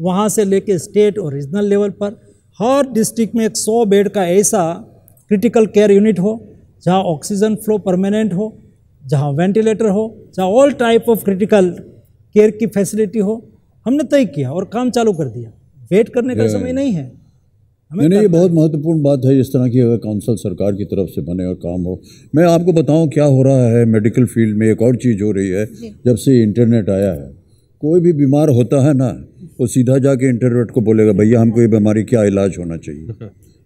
वहाँ से लेके स्टेट और रीजनल लेवल पर हर डिस्ट्रिक्ट में एक सौ बेड का ऐसा क्रिटिकल केयर यूनिट हो जहाँ ऑक्सीजन फ्लो परमानेंट हो जहाँ वेंटिलेटर हो जहाँ all type of critical care की फैसिलिटी हो हमने तय किया और काम चालू कर दिया। वेट करने का समय नहीं है। नहीं नहीं ये बहुत महत्वपूर्ण बात है इस तरह की अगर काउंसिल सरकार की तरफ़ से बने और काम हो। मैं आपको बताऊँ क्या हो रहा है मेडिकल फ़ील्ड में एक और चीज़ हो रही है जब से इंटरनेट आया है कोई भी बीमार होता है ना वो सीधा जाके इंटरनेट को बोलेगा भैया हमको ये बीमारी क्या इलाज होना चाहिए।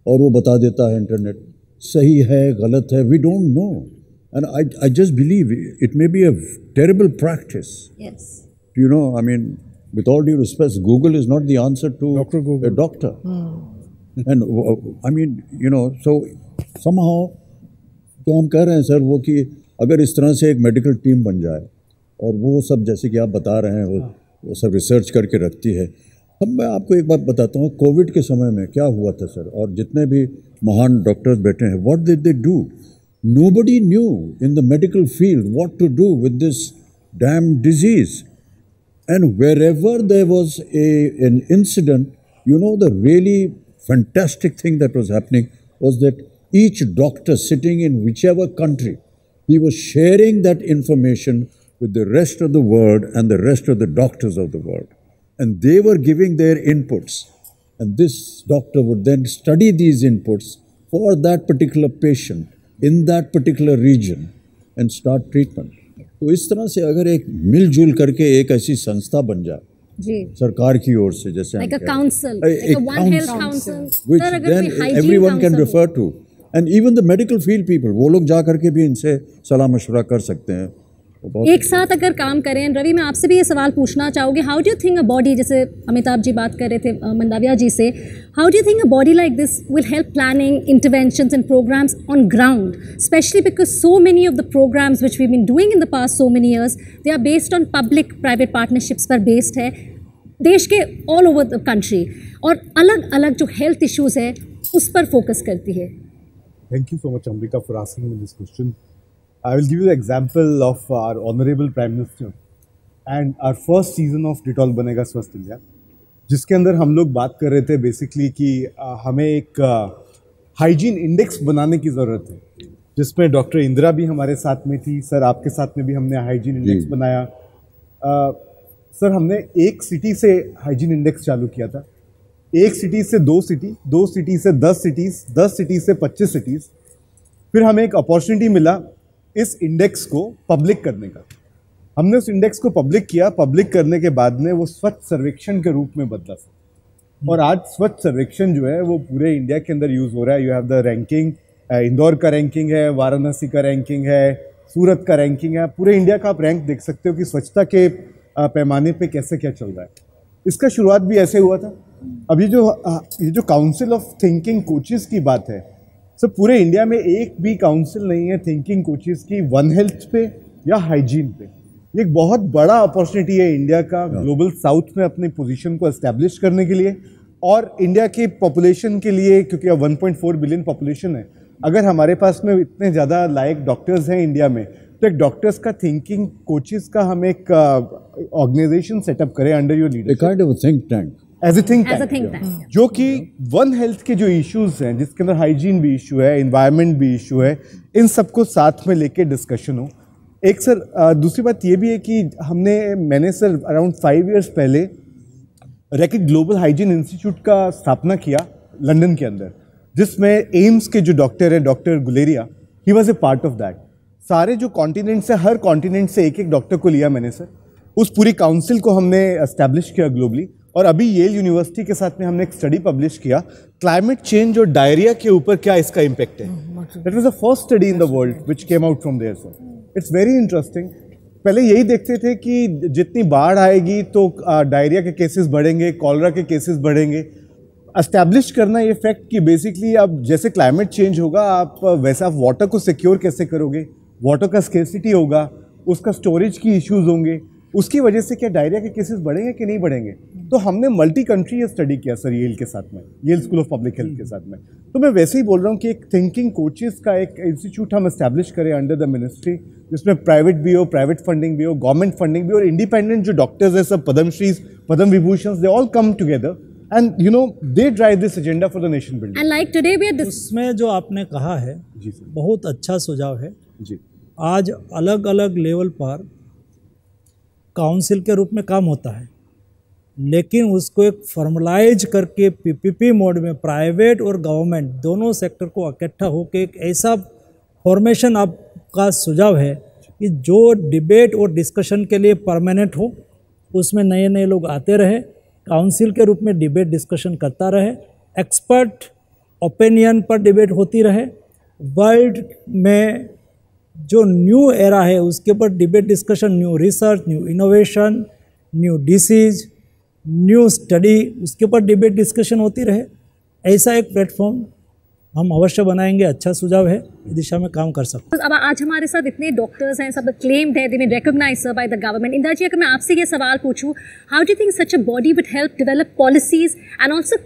और वो बता देता है इंटरनेट सही है गलत है we don't know and I I just believe it may be a terrible practice you know I mean with all due respect, Google is not the answer to Dr. Google. a doctor. And uh, I mean, you know, so somehow तो हम कह रहे हैं sir वो कि अगर इस तरह से एक मेडिकल टीम बन जाए और वो सब जैसे कि आप बता रहे हैं वो, वो सब रिसर्च करके रखती है अब मैं आपको एक बात बताता हूँ कोविड के समय में क्या हुआ था सर और जितने भी महान डॉक्टर्स बैठे हैं what did they do nobody knew in the medical field what to do with this damn disease and wherever there was a, an incident, you know, the really fantastic thing that was happening was that each doctor sitting in whichever country, he was sharing that information with the rest of the world and the rest of the doctors of the world. And they were giving their inputs. And this doctor would then study these inputs for that particular patient in that particular region and start treatment. तो इस तरह से अगर एक मिलजुल करके एक ऐसी संस्था बन जाए जी। सरकार की ओर से जैसे एवरीवन मेडिकल फ़ील्ड पीपल वो लोग जा करके भी इनसे सलाह मशवरा कर सकते हैं। एक साथ अगर काम करें रवि मैं आपसे भी ये सवाल पूछना चाहूँगी how do think a body जैसे अमिताभ जी बात कर रहे थे मंदाविया जी से how do think a body like this will help planning intervention and programs on ground specially because so many of the programs which we been doing in the past so many years they are based on public private partnerships पर based है देश के all over the country और अलग अलग जो health issues है उस पर फोकस करती है। Thank you so much Ambika for asking me this question. I will give you the example of our Honorable Prime Minister and our first season of Detol बनेगा स्वस्थ इंडिया जिसके अंदर हम लोग बात कर रहे थे बेसिकली कि हमें एक हाइजीन इंडेक्स बनाने की ज़रूरत है जिसमें डॉक्टर इंदिरा भी हमारे साथ में थी सर आपके साथ में भी हमने हाइजीन इंडेक्स बनाया। सर हमने एक सिटी से हाइजीन इंडेक्स चालू किया था। एक सिटी से दो सिटी दो सिटी से दस सिटीज़ दस सिटी से पच्चीस सिटीज़ फिर हमें एक अपॉर्चुनिटी मिला इस इंडेक्स को पब्लिक करने का। हमने उस इंडेक्स को पब्लिक किया। पब्लिक करने के बाद में वो स्वच्छ सर्वेक्षण के रूप में बदला सर और आज स्वच्छ सर्वेक्षण जो है वो पूरे इंडिया के अंदर यूज़ हो रहा है। You have the ranking Indore का रैंकिंग है वाराणसी का रैंकिंग है सूरत का रैंकिंग है। पूरे इंडिया का आप रैंक देख सकते हो कि स्वच्छता के पैमाने पे कैसे क्या चल रहा है। इसका शुरुआत भी ऐसे हुआ था। अभी जो ये जो काउंसिल ऑफ़ थिंकिंग कोचेस की बात है सर पूरे इंडिया में एक भी काउंसिल नहीं है थिंकिंग कोचेस की वन हेल्थ पे या हाइजीन पे. ये एक बहुत बड़ा अपॉर्चुनिटी है इंडिया का ग्लोबल साउथ में अपनी पोजीशन को एस्टेब्लिश करने के लिए. और इंडिया की पॉपुलेशन के लिए क्योंकि अब 1.4 बिलियन पॉपुलेशन है अगर हमारे पास में इतने ज़्यादा लायक डॉक्टर्स हैं इंडिया में तो एक डॉक्टर्स का थिंकिंग कोचेस का हम एक ऑर्गेनाइजेशन सेटअप करें under your a leadership kind as a think जो कि वन हेल्थ के जो इश्यूज़ हैं जिसके अंदर हाइजीन भी इशू है इन्वायरमेंट भी इशू है इन सबको साथ में लेके डिस्कशन हो। एक सर दूसरी बात ये भी है कि हमने मैंने सर अराउंड फाइव इयर्स पहले रैकेट ग्लोबल हाइजीन इंस्टीट्यूट का स्थापना किया लंदन के अंदर जिसमें एम्स के जो डॉक्टर हैं doctor Guleria he was a part of that सारे जो कॉन्टिनेंट से हर कॉन्टिनेंट से एक एक डॉक्टर को लिया मैंने सर उस पूरी काउंसिल को हमने इस्टेब्लिश किया ग्लोबली और अभी येल यूनिवर्सिटी के साथ में हमने एक स्टडी पब्लिश किया। क्लाइमेट चेंज और डायरिया के ऊपर क्या इसका इम्पैक्ट है? That was the first study in the world which came out from there sir it's very interesting पहले यही देखते थे कि जितनी बाढ़ आएगी तो डायरिया के केसेस बढ़ेंगे कॉलरा के केसेस बढ़ेंगे। एस्टैब्लिश करना ये फैक्ट कि बेसिकली अब जैसे क्लाइमेट चेंज होगा आप वैसे आप वाटर को सिक्योर कैसे करोगे? वाटर का स्केसिटी होगा उसका स्टोरेज की इश्यूज़ होंगे। उसकी वजह से क्या डायरिया के केसेस बढ़ेंगे कि नहीं बढ़ेंगे? तो हमने मल्टी कंट्री ये स्टडी किया सर येल के साथ में Yale school of public health के साथ में। तो मैं वैसे ही बोल रहा हूँ कि एक थिंकिंग कोचेस का एक इंस्टीट्यूट हम एस्टैब्लिश करें अंडर द मिनिस्ट्री जिसमें प्राइवेट भी हो प्राइवेट फंडिंग भी हो गवर्नमेंट फंडिंग भी हो और इंडिपेंडेंट जो डॉक्टर्स हैं सब Padma Shri Padma Vibhushan they all come together and you know they drive this agenda for the nation building And like today, we are उसमें जो आपने कहा है जी सर। बहुत अच्छा सुझाव है। जी। आज अलग अलग लेवल पर काउंसिल के रूप में काम होता है। लेकिन उसको एक फॉर्मलाइज करके पीपीपी मोड में प्राइवेट और गवर्नमेंट दोनों सेक्टर को इकट्ठा होकर एक ऐसा फॉर्मेशन आपका सुझाव है कि जो डिबेट और डिस्कशन के लिए परमानेंट हो, उसमें नए नए लोग आते रहे काउंसिल के रूप में डिबेट डिस्कशन करता रहे एक्सपर्ट ओपिनियन पर डिबेट होती रहे वर्ल्ड में जो न्यू एरा है, उसके ऊपर debate discussion new research new innovation new disease new study उसके ऊपर डिबेट डिस्कशन होती रहे। ऐसा एक प्लेटफॉर्म हम अवश्य बनाएँगे अच्छा सुझाव है दिशा में काम कर सकते हैं। अब आज हमारे साथ इतने डॉक्टर्स हैं, सब क्लेम्ड है they been recognize by the government Indira ji, अगर मैं आपसे ये सवाल पूछूँ how do think such a body would help develop policies and also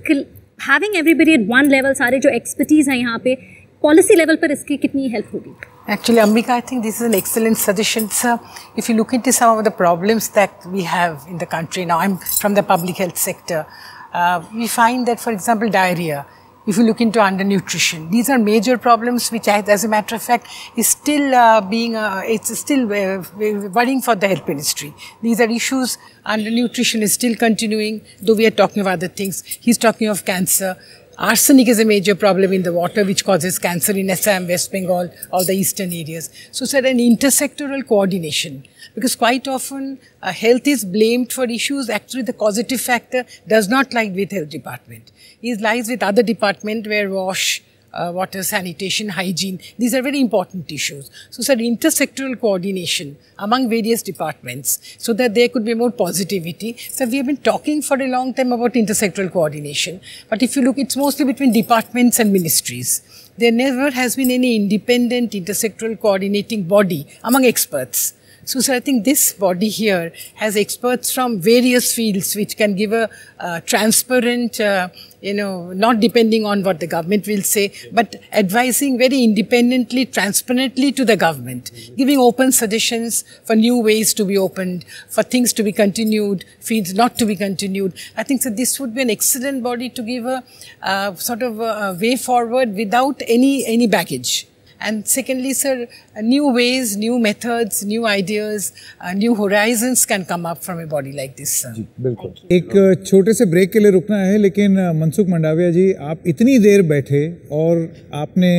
having everybody at one level सारे जो एक्सपर्टीज हैं यहाँ पे पॉलिसी लेवल पर इसकी कितनी हेल्प होगी? Actually, Ambika, I think this is an excellent suggestion, sir. If you look into some of the problems that we have in the country now, I'm from the public health sector. Uh, we find that, for example, diarrhea. If you look into undernutrition, these are major problems which, as a matter of fact, is still uh, being, uh, it's still uh, worrying for the health ministry. These are issues. Undernutrition is still continuing, though we are talking of other things. He's talking of cancer. Arsenic is a major problem in the water which causes cancer in Assam, West Bengal, all the eastern areas. So, sir, an intersectoral coordination. Because quite often uh, health is blamed for issues. Actually, the causative factor does not lie with health department. It lies with other department where wash, uh, water sanitation, hygiene. These are very important issues. So, sir, intersectoral coordination among various departments so that there could be more positivity. So, we have been talking for a long time about intersectoral coordination. But if you look, it's mostly between departments and ministries. There never has been any independent intersectoral coordinating body among experts. So, sir, I think this body here has experts from various fields which can give a uh, transparent, uh, you know, not depending on what the government will say, but advising very independently, transparently to the government, giving open suggestions for new ways to be opened, for things to be continued, fields not to be continued. I think that this would be an excellent body to give a uh, sort of a, a way forward without any any baggage. And secondly, sir, uh, new ways, new methods, new ideas, uh, new horizons can come up from a body like this, sir. बिल्कुल। एक छोटे से break के लिए रुकना है लेकिन मनसुख मंडाविया जी आप इतनी देर बैठे और आपने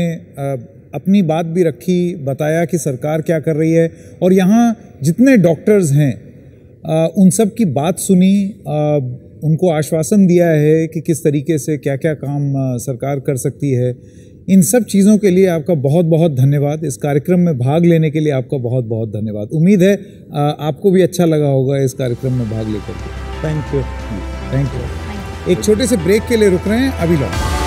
अपनी बात भी रखी बताया कि सरकार क्या कर रही है और यहाँ जितने डॉक्टर्स हैं उन सब की बात सुनी उनको आश्वासन दिया है कि किस तरीके से क्या क्या काम सरकार कर सकती है। इन सब चीज़ों के लिए आपका बहुत बहुत धन्यवाद। इस कार्यक्रम में भाग लेने के लिए आपका बहुत बहुत धन्यवाद। उम्मीद है आपको भी अच्छा लगा होगा इस कार्यक्रम में भाग लेकर के। थैंक यू थैंक यू एक छोटे से ब्रेक के लिए रुक रहे हैं अभी लौट।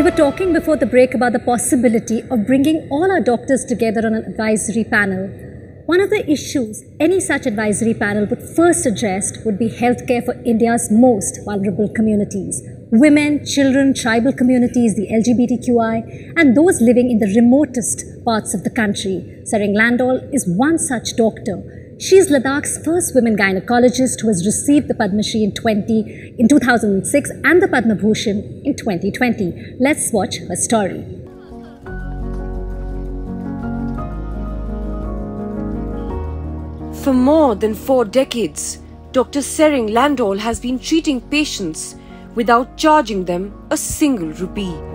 We were talking before the break about the possibility of bringing all our doctors together on an advisory panel. One of the issues any such advisory panel would first address would be healthcare for India's most vulnerable communities women, children, tribal communities, the LGBTQI, and those living in the remotest parts of the country. Sering Landau is one such doctor. She is Ladakh's first women gynecologist who has received the Padma Shri in 20 in 2006 and the Padma Bhushan in 2020. Let's watch her story. For more than four decades, Dr. Sering Landol has been treating patients without charging them a single rupee.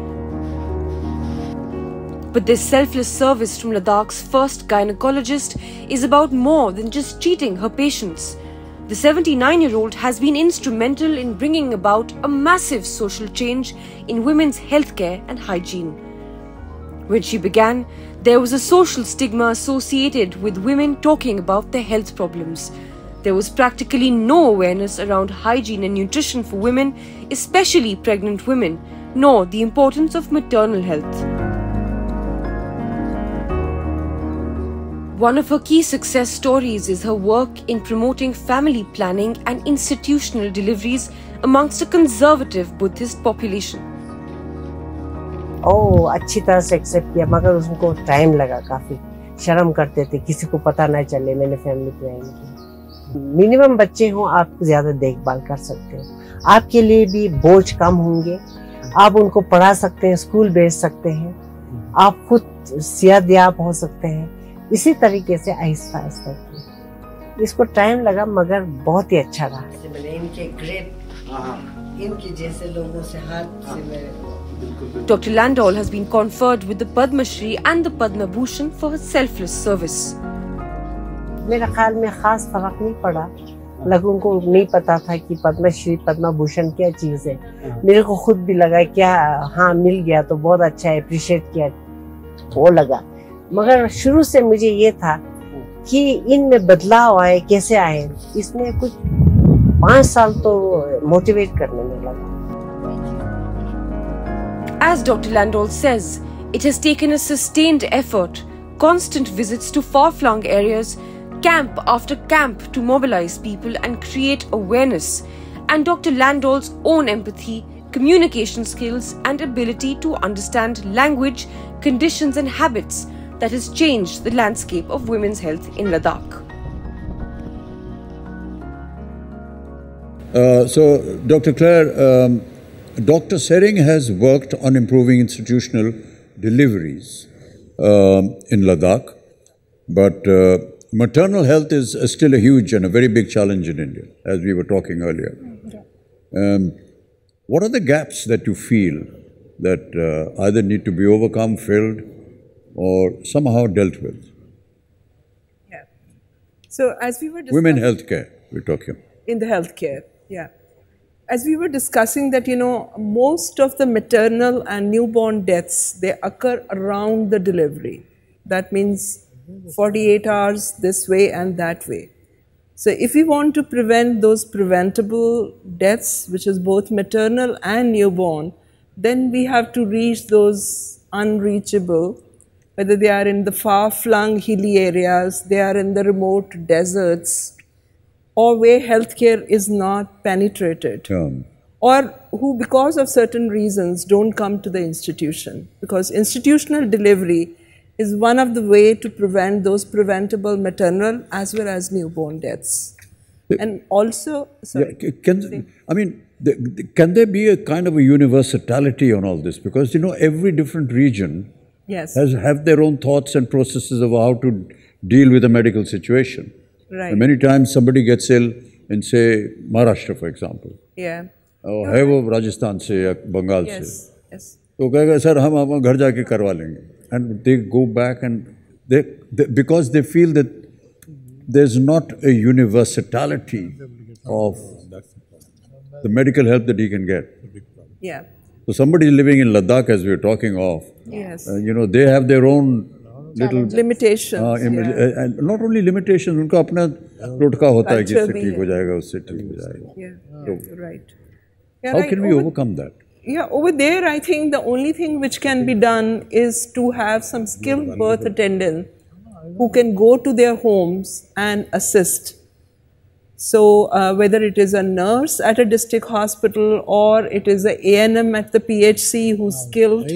But this selfless service from Ladakh's first gynecologist is about more than just treating her patients. The 79 year old has been instrumental in bringing about a massive social change in women's healthcare and hygiene. When she began, there was a social stigma associated with women talking about their health problems. There was practically no awareness around hygiene and nutrition for women, especially pregnant women, nor the importance of maternal health. One of her key success stories is her work in promoting family planning and institutional deliveries amongst a conservative Buddhist population. ओ अच्छी तरह से accept किया मगर उनको time लगा काफ़ी शर्म करते थे किसी को पता ना चले मैंने फैमिली प्लानिंग की मिनिमम बच्चे हों आप ज़्यादा देखभाल कर सकते हो आपके लिए भी बोझ कम होंगे आप उनको पढ़ा सकते हैं स्कूल भेज सकते हैं आप खुद सेहत हो सकते हैं इसी तरीके से आहिस्ता आहिस्ता इसको टाइम लगा मगर बहुत ही अच्छा रहा। इनके ग्रेट इनके जैसे लोगों से हाथ से मेरे Dr. Landol has been conferred with the Padma Shri and the Padma Bhushan for her selfless service. मेरा ख्याल में खास फ़र्क नहीं पड़ा। लोगों को नहीं पता था कि पद्म श्री पद्म भूषण क्या चीज़ है। मेरे को खुद भी लगा क्या हाँ मिल गया तो बहुत अच्छा है अप्रिशिएट किया। वो लगा। मगर शुरू से मुझे ये था कि इनमें बदलाव आए कैसे आए इसमें कुछ पाँच साल तो मोटिवेट करने में लगा As Dr. Landol says, it has taken a sustained effort, constant visits to far flung areas, camp after camp to mobilize people and create awareness, and Dr. Landol's own empathy, communication skills, and ability to understand language, conditions, and habits that has changed the landscape of women's health in Ladakh. Uh, so, Dr. Claire, um, Dr. Sering has worked on improving institutional deliveries um, in Ladakh, but uh, maternal health is uh, still a huge and a very big challenge in India, as we were talking earlier. Um, what are the gaps that you feel that uh, either need to be overcome, filled, or somehow dealt with? Yeah. So, as we were Women healthcare, we're talking. In the healthcare, yeah as we were discussing that you know most of the maternal and newborn deaths they occur around the delivery that means 48 hours this way and that way so if we want to prevent those preventable deaths which is both maternal and newborn then we have to reach those unreachable whether they are in the far flung hilly areas they are in the remote deserts or where healthcare is not penetrated, or who, because of certain reasons, don't come to the institution. Because institutional delivery is one of the way to prevent those preventable maternal as well as newborn deaths. And also, sorry, yeah, can, I mean, the, the, can there be a kind of a universality on all this? Because, you know, every different region yes. has have their own thoughts and processes of how to deal with a medical situation. Right. And many times somebody gets ill in, say, Maharashtra, for example. Yeah. और है वो राजस्थान से या Bengal yes. से yes. तो कहेगा sir हम हम घर जाके करवा लेंगे and they go back and they because they feel that there is not a universality of the medical help that he can get. Yeah. So somebody living in Ladakh, as we were talking of, Yes. uh, you know, they have their own little limitations. हाँ, im- yeah. and not only limitations, उनका अपना टोटका होता है कि Culture इससे भी ठीक है। हो जाएगा उससे ठीक हो जाएगा Yeah, So, yeah, right. Yeah, how right. can we Over- overcome that? Yeah, over there, I think the only thing which can be done is to have some skilled birth attendant who can go to their homes and assist. so uh, whether it is a nurse at a district hospital or it is a A&M at the PHC who's skilled,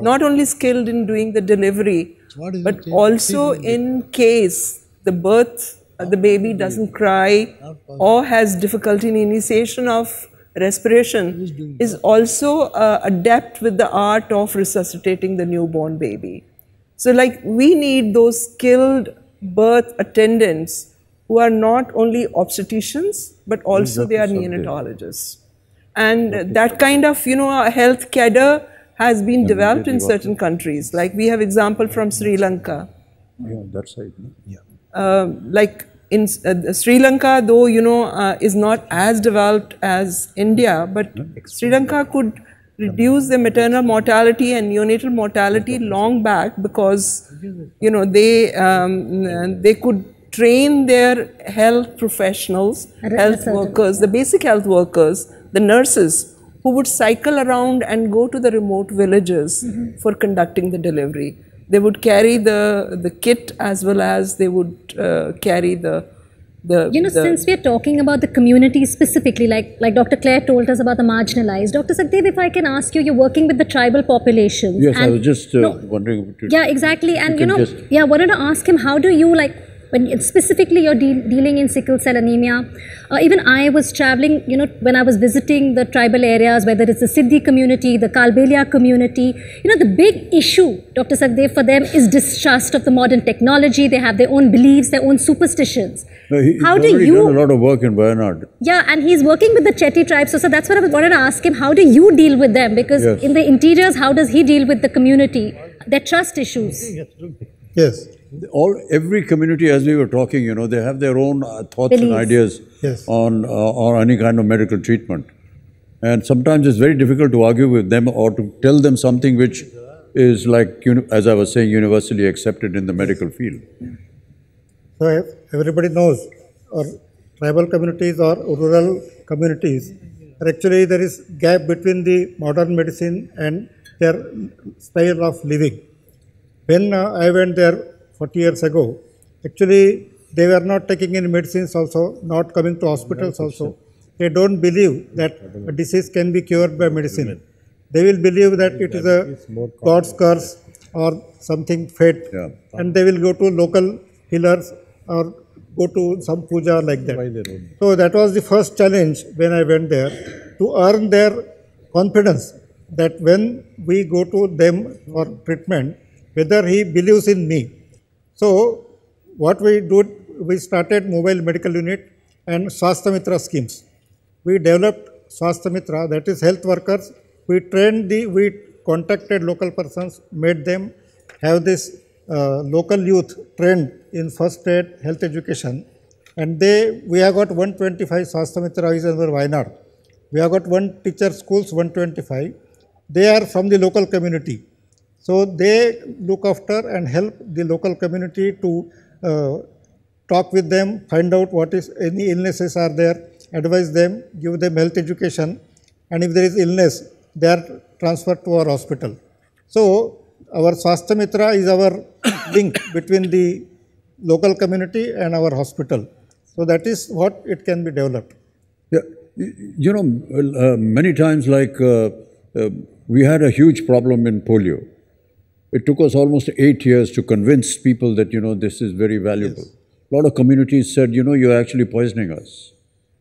not only skilled in doing the delivery, but also in case the birth, uh, the baby doesn't cry or has difficulty in initiation of respiration, is also uh, adept with the art of resuscitating the newborn baby. So like we need those skilled birth attendants who are not only obstetricians, but also they are neonatologists. And that kind of, you know, a health cadre has been developed in certain countries. Like we have example from Sri Lanka. Yeah, that side. Yeah. Um, like in uh, Sri Lanka, though, you know, uh, is not as developed as India, but Sri Lanka could reduce the maternal mortality and neonatal mortality long back because, you know, they, um, uh, they could train their health professionals, health at a certain- workers, the basic health workers, the nurses, who would cycle around and go to the remote villages Mm-hmm. for conducting the delivery. They would carry the, the kit as well as they would uh, carry the, the You know, the- since we're talking about the community specifically, like like Dr. Claire told us about the marginalized, Dr. Sakdev, if I can ask you, you're working with the tribal populations. Yes, I was just uh, no, wondering. if yeah, exactly. And you can know, just- yeah, wanted to ask him, how do you like when specifically you're de- dealing in sickle cell anemia? Uh, even I was traveling, you know, when I was visiting the tribal areas, whether it's the Siddhi community, the Kalbelia community, you know, the big issue, Dr. Sakdev, for them is distrust of the modern technology. They have their own beliefs, their own superstitions. No, he, he's How do already you- done a lot of work in Wayanad. Yeah, and he's working with the Chetty tribe. So, so that's what I was wanted to ask him. How do you deal with them? Because Yes. in the interiors, how does he deal with the community? Their trust issues. Yes. All every community, as we were talking, you know, they have their own uh, thoughts and ideas Yes. on uh, on any kind of medical treatment, and sometimes it's very difficult to argue with them or to tell them something which is like, uni- as I was saying, universally accepted in the medical field. So everybody knows, or tribal communities or rural communities, actually there is gap between the modern medicine and their style of living. When uh, I went there 40 years ago, actually they were not taking any medicines also, not coming to hospitals also. They don't believe that a disease can be cured by medicine. They will believe that it is a God's curse or something fate, Yeah. and they will go to local healers or go to some puja like that. So that was the first challenge when I went there to earn their confidence that when we go to them for treatment, whether he believes in me. So what we do, we started mobile medical unit and Swasthya Mitra schemes. We developed Swasthya Mitra, that is health workers. We trained the, we contacted local persons, made them have this uh, local youth trained in first aid health education. And they, we have got 125 Swasthya Mitra is our Wayanad. We have got one teacher schools, 125. They are from the local community. So they look after and help the local community to uh, talk with them, find out what is any illnesses are there, advise them, give them health education, and if there is illness, they are transferred to our hospital. So our Swasthya Mitra is our link between the local community and our hospital. So that is what it can be developed. Yeah, you know, uh, many times, like uh, uh, we had a huge problem in polio. It took us almost eight years to convince people that you know this is very valuable. A lot of communities said, you know, you're actually poisoning us,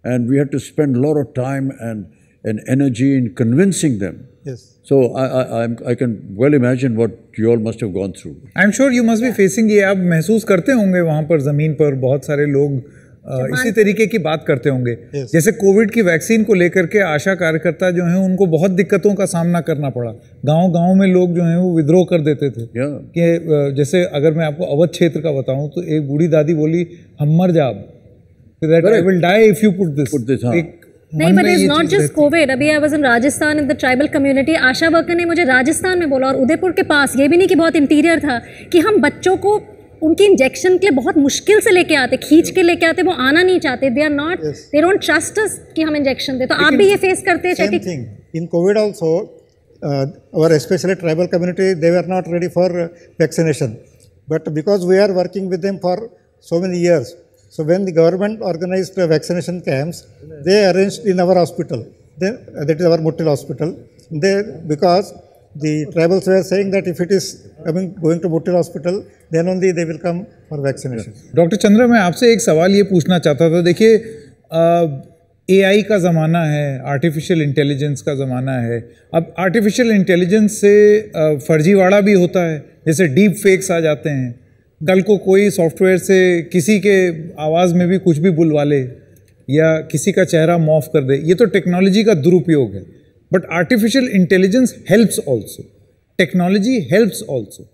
and we had to spend a lot of time and and energy in convincing them. Yes. So I I, I'm, I can well imagine what you all must have gone through. I am sure you must be facing ये आप महसूस करते होंगे वहां पर जमीन पर बहुत सारे लोग अ, इसी तरीके की बात करते होंगे। जैसे कोविड की वैक्सीन को लेकर के आशा कार्यकर्ता जो हैं उनको बहुत दिक्कतों का सामना करना पड़ा। गाँव गाँव में लोग जो हैं वो विद्रोह कर देते थे। Yeah. कि जैसे अगर मैं आपको अवध क्षेत्र का बताऊँ तो एक बूढ़ी दादी बोली हम मर जाब that will die if you put this Put this, हाँ. एक नहीं but is not just Covid अभी I was in Rajasthan in the tribal community ASHA worker ने मुझे राजस्थान में बोला और उदयपुर के पास ये भी नहीं कि बहुत इंटीरियर था कि हम बच्चों को उनके इंजेक्शन के लिए बहुत मुश्किल से लेके आते खींच के लेके आते वो आना नहीं चाहते। They are not they don't trust us कि हम इंजेक्शन दें। तो आप भी ये फेस करते हैं in Covid also our specially tribal community they are not ready for vaccination but because we are working with them for so many years so when the government organize vaccination camps they arrange in our hospital that is our मुटिल hospital they because the tribals were saying that if it is coming, going to Muttil hospital, then only they will come for vaccination. Doctor Chandra मैं आपसे एक सवाल ये पूछना चाहता था। देखिए AI का ज़माना है आर्टिफिशियल इंटेलिजेंस का ज़माना है। अब आर्टिफिशियल इंटेलिजेंस से फर्जीवाड़ा भी होता है। जैसे डीप फेक्स आ जाते हैं। कल को कोई सॉफ्टवेयर से किसी के आवाज़ में भी कुछ भी बुलवा ले या किसी का चेहरा मॉफ कर दे ये तो टेक्नोलॉजी का दुरुपयोग है। But artificial intelligence helps also technology helps also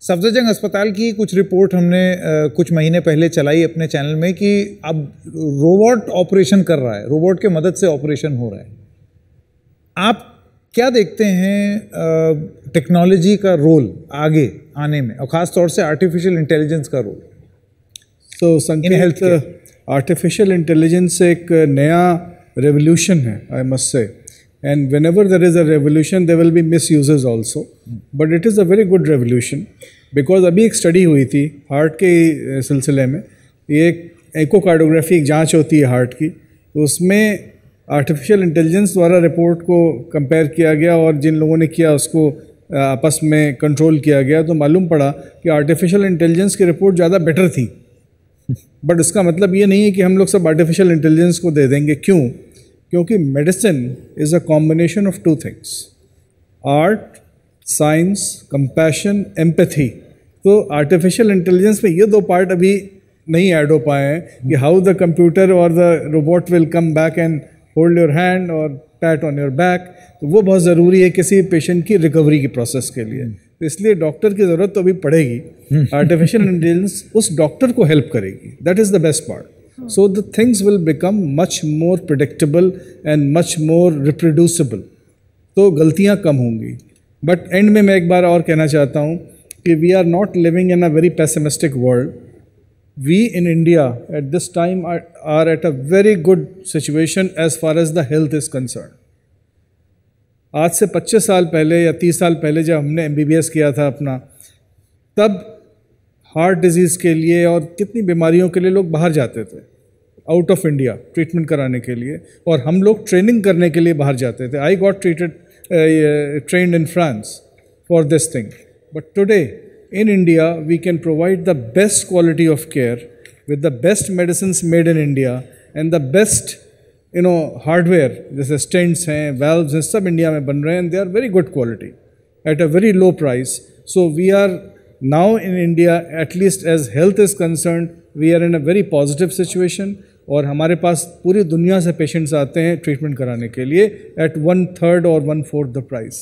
Safdarjung अस्पताल की कुछ रिपोर्ट हमने अ, कुछ महीने पहले चलाई अपने चैनल में कि अब रोबोट ऑपरेशन कर रहा है रोबोट के मदद से ऑपरेशन हो रहा है आप क्या देखते हैं टेक्नोलॉजी का रोल आगे आने में? और ख़ास तौर से आर्टिफिशियल इंटेलिजेंस का रोल तो संकेत आर्टिफिशियल इंटेलिजेंस एक नया रेवोल्यूशन है I must say ever there is a revolution there will be misuses also but it is a very good revolution because अभी एक स्टडी हुई थी हार्ट के सिलसिले में ये एक एकोकार्डोग्राफी एक जाँच होती है हार्ट की उसमें आर्टिफिशियल इंटेलिजेंस द्वारा रिपोर्ट को कंपेयर किया गया और जिन लोगों ने किया उसको आपस में कंट्रोल किया गया तो मालूम पड़ा कि आर्टिफिशियल इंटेलिजेंस की रिपोर्ट ज़्यादा बेटर थी बट उसका मतलब ये नहीं है कि हम लोग सब आर्टिफिशियल इंटेलिजेंस को दे देंगे क्यों क्योंकि medicine is a combination of two things art science compassion empathy तो आर्टिफिशियल इंटेलिजेंस में ये दो पार्ट अभी नहीं ऐड हो पाए हैं कि हाउ द कंप्यूटर और the robot will come back and hold your hand और पैट ऑन योर बैक तो वो बहुत ज़रूरी है किसी पेशेंट की रिकवरी की प्रोसेस के लिए। तो इसलिए डॉक्टर की ज़रूरत तो अभी पड़ेगी। आर्टिफिशियल इंटेलिजेंस उस डॉक्टर को हेल्प करेगी। That is the best part so the things will become much more predictable and much more reproducible तो गलतियाँ कम होंगी। बट एंड में मैं एक बार और कहना चाहता हूँ कि we are not living in a very pessimistic world we in India at this time are at a very good situation as far as the health is concern आज से 25 साल पहले या 30 साल पहले जब हमने MBBS किया था अपना, तब हार्ट डिज़ीज़ के लिए और कितनी बीमारियों के लिए लोग बाहर जाते थे आउट ऑफ़ इंडिया ट्रीटमेंट कराने के लिए। और हम लोग ट्रेनिंग करने के लिए बाहर जाते थे। I got treated train in France for this thing but today in India we can provide the best quality of care with the best medicine made in India and the best you know hardware जैसे stents हैं valve हैं, सब India में बन रहे हैं they are very good quality at a very low price so we are now in India, at least as health is concerned, we are in a very positive situation. और हमारे पास पूरी दुनिया से पेशेंट्स आते हैं ट्रीटमेंट कराने के लिए एट वन थर्ड और one fourth the price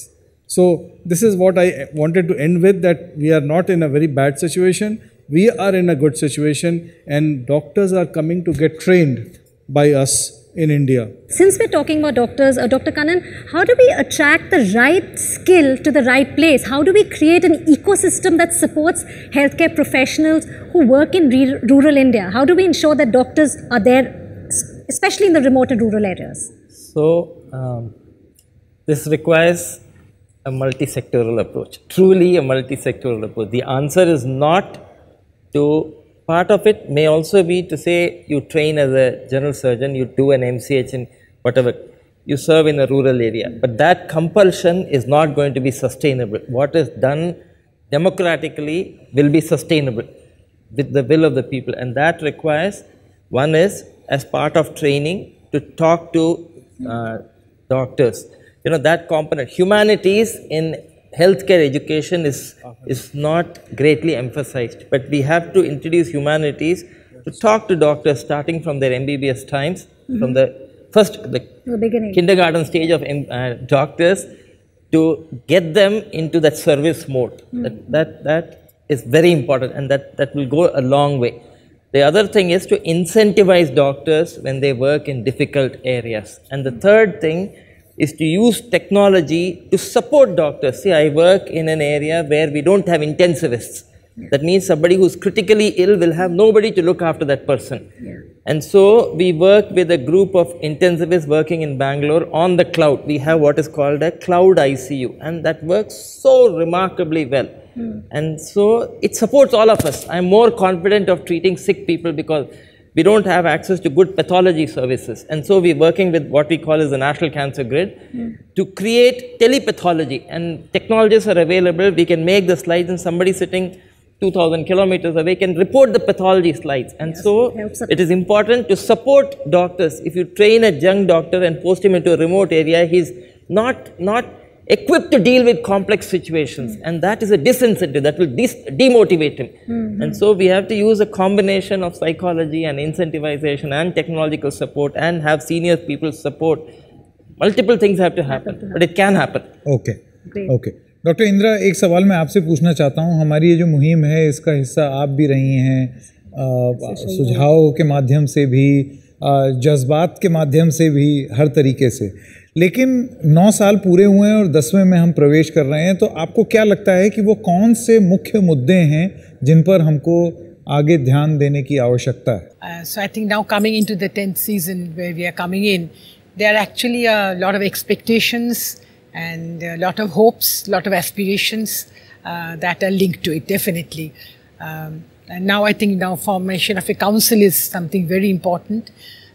So this is what I wanted to end with that we are not in a very bad situation. We are in a good situation and doctors are coming to get trained by us in India. Since we're talking about doctors, uh, Dr. Kannan, how do we attract the right skill to the right place? How do we create an ecosystem that supports healthcare professionals who work in re- rural India? How do we ensure that doctors are there, especially in the remote and rural areas? So, um, this requires a multi-sectoral approach, truly a multi-sectoral approach. The answer is not to, part of it may also be to say you train as a general surgeon, you do an MCH in whatever, you serve in a rural area. But that compulsion is not going to be sustainable. What is done democratically will be sustainable with the will of the people. And that requires, one is as part of training to talk to uh, doctors you know that component humanities in healthcare education is is not greatly emphasized but we have to introduce humanities to talk to doctors starting from their mbbs times from mm-hmm. the first the The beginning. kindergarten stage of um, uh, doctors to get them into that service mode. Mm. That, that that is very important and that that will go a long way. The other thing is to incentivize doctors when they work in difficult areas. And the third thing is to use technology to support doctors. See, I work in an area where we don't have intensivists. That means somebody who's critically ill will have nobody to look after that person. Yeah. And so we work with a group of intensivists working in Bangalore on the cloud. We have what is called a cloud ICU, and that works so remarkably well. Hmm. And so it supports all of us. I'm more confident of treating sick people because we don't have access to good pathology services. And so we're working with what we call as the National Cancer Grid to create telepathology. And technologies are available. We can make the slides and somebody sitting 2000 kilometers away can report the pathology slides. And so it is important to support doctors. If you train a young doctor and post him into a remote area, he's not, not equipped to deal with complex situations. And that is a disincentive that will dis- demotivate him. And so we have to use a combination of psychology and incentivization and technological support and have senior people support. Multiple things have to happen, but it can happen. Okay okay doctor Indira एक सवाल मैं आपसे पूछना चाहता हूँ हमारी ये जो मुहिम है इसका हिस्सा आप भी रही हैं अ, सुझाव के माध्यम से भी अ, जज्बात के माध्यम से भी हर तरीके से लेकिन नौ साल पूरे हुए हैं और दसवें में हम प्रवेश कर रहे हैं तो आपको क्या लगता है कि वो कौन से मुख्य मुद्दे हैं जिन पर हमको आगे ध्यान देने की आवश्यकता है? So I think now coming into the tenth season way we are coming in there are actually lot of expectations and lot of hopes lot of aspirations that are link to it definitely now I think now formation of a council is something very important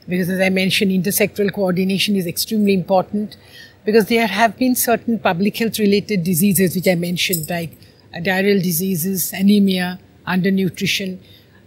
because as I mentioned, intersectoral coordination is extremely important because there have been certain public health related diseases which I mentioned like uh, diarrheal diseases, anemia, undernutrition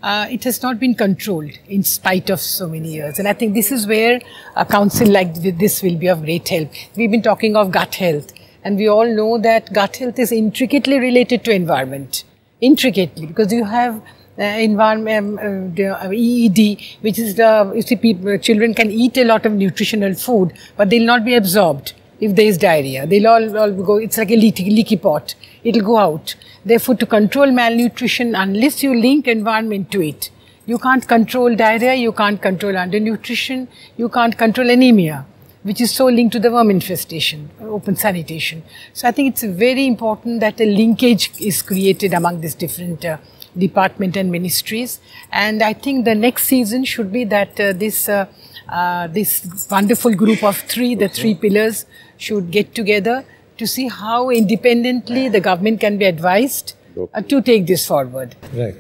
uh, it has not been controlled in spite of so many years. And I think this is where a council like this will be of great help. We've been talking of gut health, and we all know that gut health is intricately related to environment. Intricately, because you have environment, um, uh, the uh, EED, which is the, you see, people, children can eat a lot of nutritional food, but they'll not be absorbed if there is diarrhea. They'll all, all go, it's like a leaky, leaky pot. It'll go out. Therefore, to control malnutrition, unless you link environment to it, you can't control diarrhea, you can't control undernutrition, you can't control anemia, which is so linked to the worm infestation, open sanitation. So I think it's very important that a linkage is created among these different uh, department and ministries. And I think the next season should be that uh, this uh, uh, this wonderful group of three, the three pillars, should get together to see how independently the government can be advised uh, to take this forward. Right.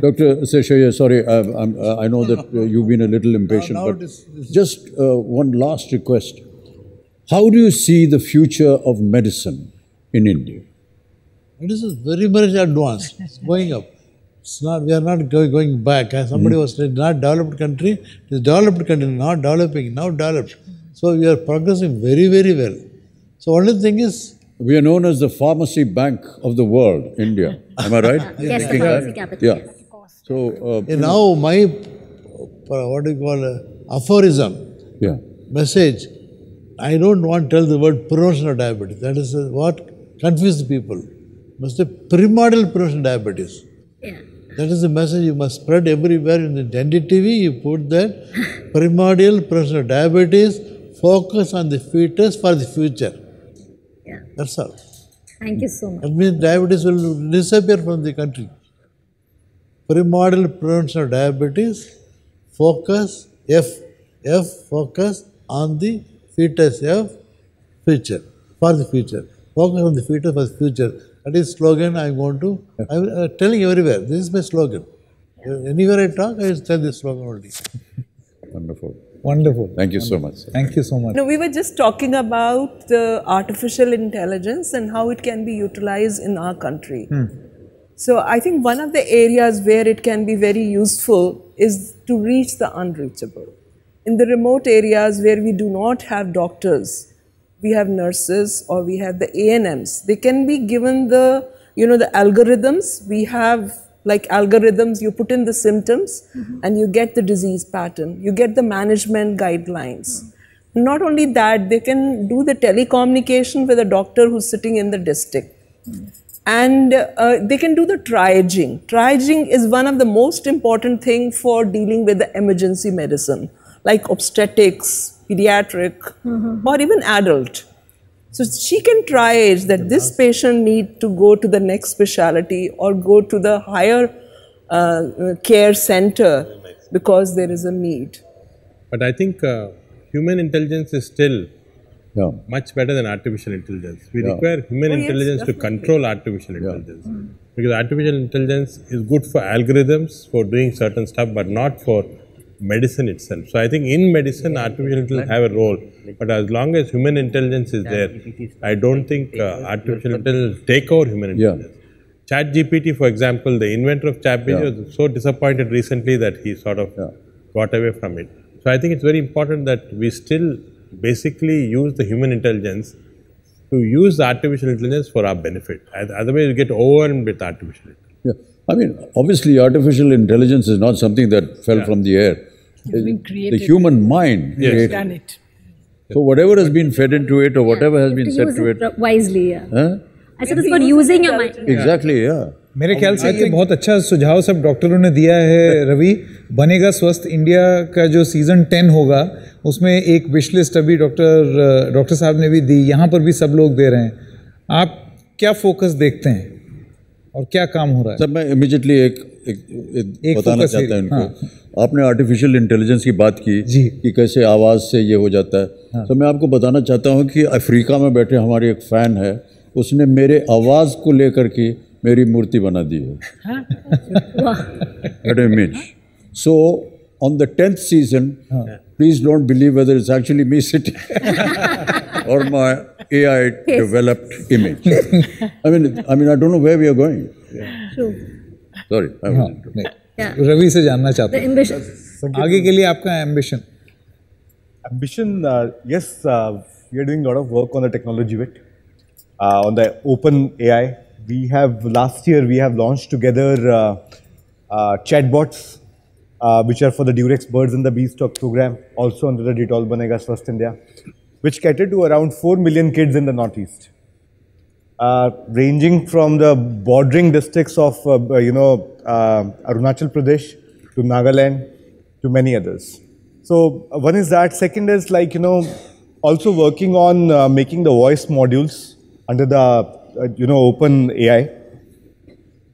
Dr. Seshaya, sorry, I, I'm, uh, I know that uh, you've been a little impatient, now but it is- this- just uh, one last request. How do you see the future of medicine in India? It is very much advanced, it's going up. It's not, we are not go- going back. As somebody was saying, not developed country, it is developed country, not developing, now developed. So we are progressing very, very well. So only thing is, We are known as the pharmacy bank of the world, India. Am I right? Yes, the pharmacy that? capital, Yeah. yes. So, uh, eh, now my, uh, what do you call, uh, aphorism, yeah. message, I don't want to tell the word prevention of diabetes. That is uh, what confused people. Must say primordial prevention diabetes. That is the message you must spread everywhere in the NDTV. You put that primordial prevention of diabetes, focus on the fetus for the future. Yeah. That's all. Thank you so much. That means diabetes will disappear from the country. Primordial prevention of diabetes, focus, F, F, focus on the fetus, F, future, for the future. Focus on the fetus for the future. That is slogan I want to, I'm uh, telling everywhere. This is my slogan. Anywhere I talk, I tell this slogan only. Wonderful. Wonderful. Thank you so much. Thank you so much. No, we were just talking about the artificial intelligence and how it can be utilized in our country. So I think one of the areas where it can be very useful is to reach the unreachable. In the remote areas where we do not have doctors, we have nurses or we have the ANMs. They can be given the, you know, the algorithms. We have like algorithms, you put in the symptoms and you get the disease pattern. You get the management guidelines. Not only that, they can do the telecommunication with a doctor who's sitting in the district and uh, they can do the triaging. Triaging is one of the most important thing for dealing with the emergency medicine, like obstetrics, pediatric, or even adult. So she can try it that this patient need to go to the next specialty or go to the higher uh, care center because there is a need. But I think uh, human intelligence is still Yeah. much better than artificial intelligence. We Yeah. require human Oh, yes, intelligence to control artificial intelligence. Because artificial intelligence is good for algorithms, for doing certain stuff, but not for medicine itself. So I think in medicine, artificial intelligence have a role. But as long as human intelligence is there, I don't think uh, artificial intelligence will take over human intelligence. ChatGPT, for example, the inventor of ChatGPT Yeah. was so disappointed recently that he sort of got away from it. So I think it's very important that we still basically use the human intelligence to use the artificial intelligence for our benefit. Otherwise, we get overwhelmed with artificial intelligence. Yeah. I mean, obviously, artificial intelligence is not something that fell yeah. from the air. been The human mind Yes. created. Done it. So whatever has been fed into it or whatever has been to said use to it it. wisely. Yeah. Huh? I said it's about using your mind. Exactly, yeah. मेरे ख्याल से ये बहुत अच्छा सुझाव सब डॉक्टरों ने दिया है रवि बनेगा स्वस्थ इंडिया का जो सीज़न टेन होगा उसमें एक विश लिस्ट अभी डॉक्टर डॉक्टर साहब ने भी दी यहाँ पर भी सब लोग दे रहे हैं आप क्या फोकस देखते हैं और क्या काम हो रहा है? सर मैं इमीडिएटली एक, एक, एक, एक बताना चाहता हूँ इनको। आपने आर्टिफिशियल इंटेलिजेंस की बात की जी। कि कैसे आवाज़ से ये हो जाता है। हाँ। तो मैं आपको बताना चाहता हूँ कि अफ्रीका में बैठे हमारे एक फ़ैन है उसने मेरे आवाज़ को लेकर के मेरी मूर्ति बना दी है। That image. So on the tenth season, please don't believe whether it's actually me sitting. or my AI developed image. I mean, I mean, I don't know where we are going. True. Sorry, I was interrupted. नहीं, Yeah. Ravi से जानना चाहता The हूँ ambition. आगे के लिए आपका ambition Ambition, uh, yes, uh, we are doing a lot of work on the technology bit. Uh, on the open AI, we have last year we have launched together uh, uh, chatbots, uh, which are for the Durex Birds and the Beestock program, also under the Detol Banega Swast India, which cater to around 4 million kids in the Northeast. Uh, ranging from the bordering districts of, uh, you know, uh, Arunachal Pradesh to Nagaland to many others. So uh, one is that. Second is like you know, also working on uh, making the voice modules under the uh, you know open AI,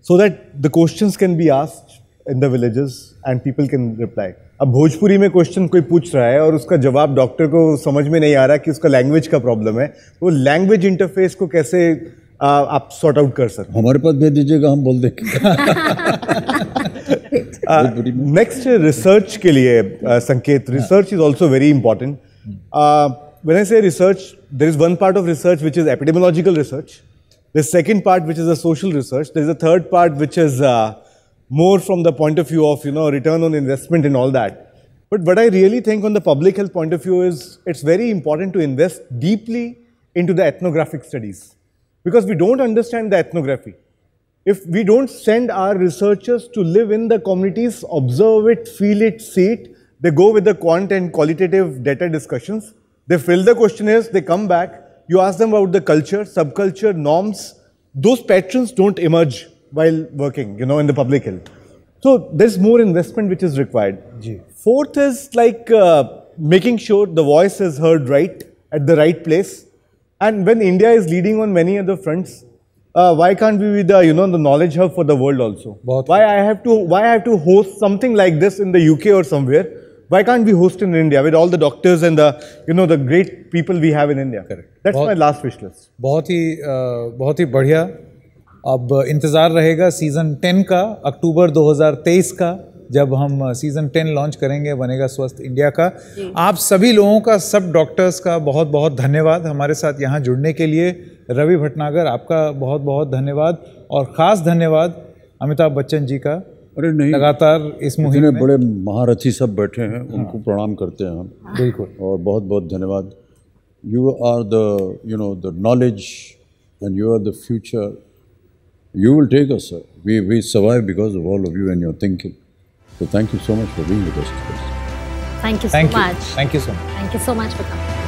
so that the questions can be asked in the villages and people can reply अब भोजपुरी में question कोई पूछ रहा है और उसका जवाब doctor को समझ में नहीं आ रहा कि उसका लैंग्वेज का प्रॉब्लम है तो वो लैंग्वेज इंटरफेस को कैसे आ, आप सॉर्ट आउट कर सकते हमारे पास भेज दीजिएगा हम बोल देंगे। नेक्स्ट रिसर्च के लिए आ, संकेत. Research is also very important when I say research there is one part of research which is epidemiological research the second part which is a social research there is a third part which is more from the point of view of you know return on investment and all that. But what I really think on the public health point of view is it's very important to invest deeply into the ethnographic studies because we don't understand the ethnography. If we don't send our researchers to live in the communities, observe it, feel it, see it, they go with the quant and qualitative data discussions. They fill the questionnaires, they come back, you ask them about the culture, subculture, norms. Those patterns don't emerge while working, you know, in the public health. So there's more investment which is required. Fourth is like uh, making sure the voice is heard right at the right place. And when India is leading on many other fronts, uh, why can't we be the you know the knowledge hub for the world also? Why I have to why I have to host something like this in the UK or somewhere? Why can't we host in India with all the doctors and the you know the great people we have in India? Correct. That's बहुत- my last wish list. बहुत ही अ, बहुत ही बढ़िया अब इंतज़ार रहेगा season ten का अक्टूबर 2023 का जब हम सीज़न टेन लॉन्च करेंगे बनेगा स्वस्थ इंडिया का। आप सभी लोगों का सब डॉक्टर्स का बहुत बहुत धन्यवाद हमारे साथ यहाँ जुड़ने के लिए। रवि भटनागर आपका बहुत बहुत धन्यवाद और ख़ास धन्यवाद अमिताभ बच्चन जी का। अरे नहीं लगातार इस मुहिम में। बड़े महारथी सब बैठे हैं उनको प्रणाम करते हैं हम। बिल्कुल। और बहुत बहुत धन्यवाद। You are the you know the knowledge and you are the future You will take us, sir. We, we survive because of all of you and your thinking. So thank you so much for being with us today. Thank you so thank much. You. Thank you so much. Thank you so much for coming.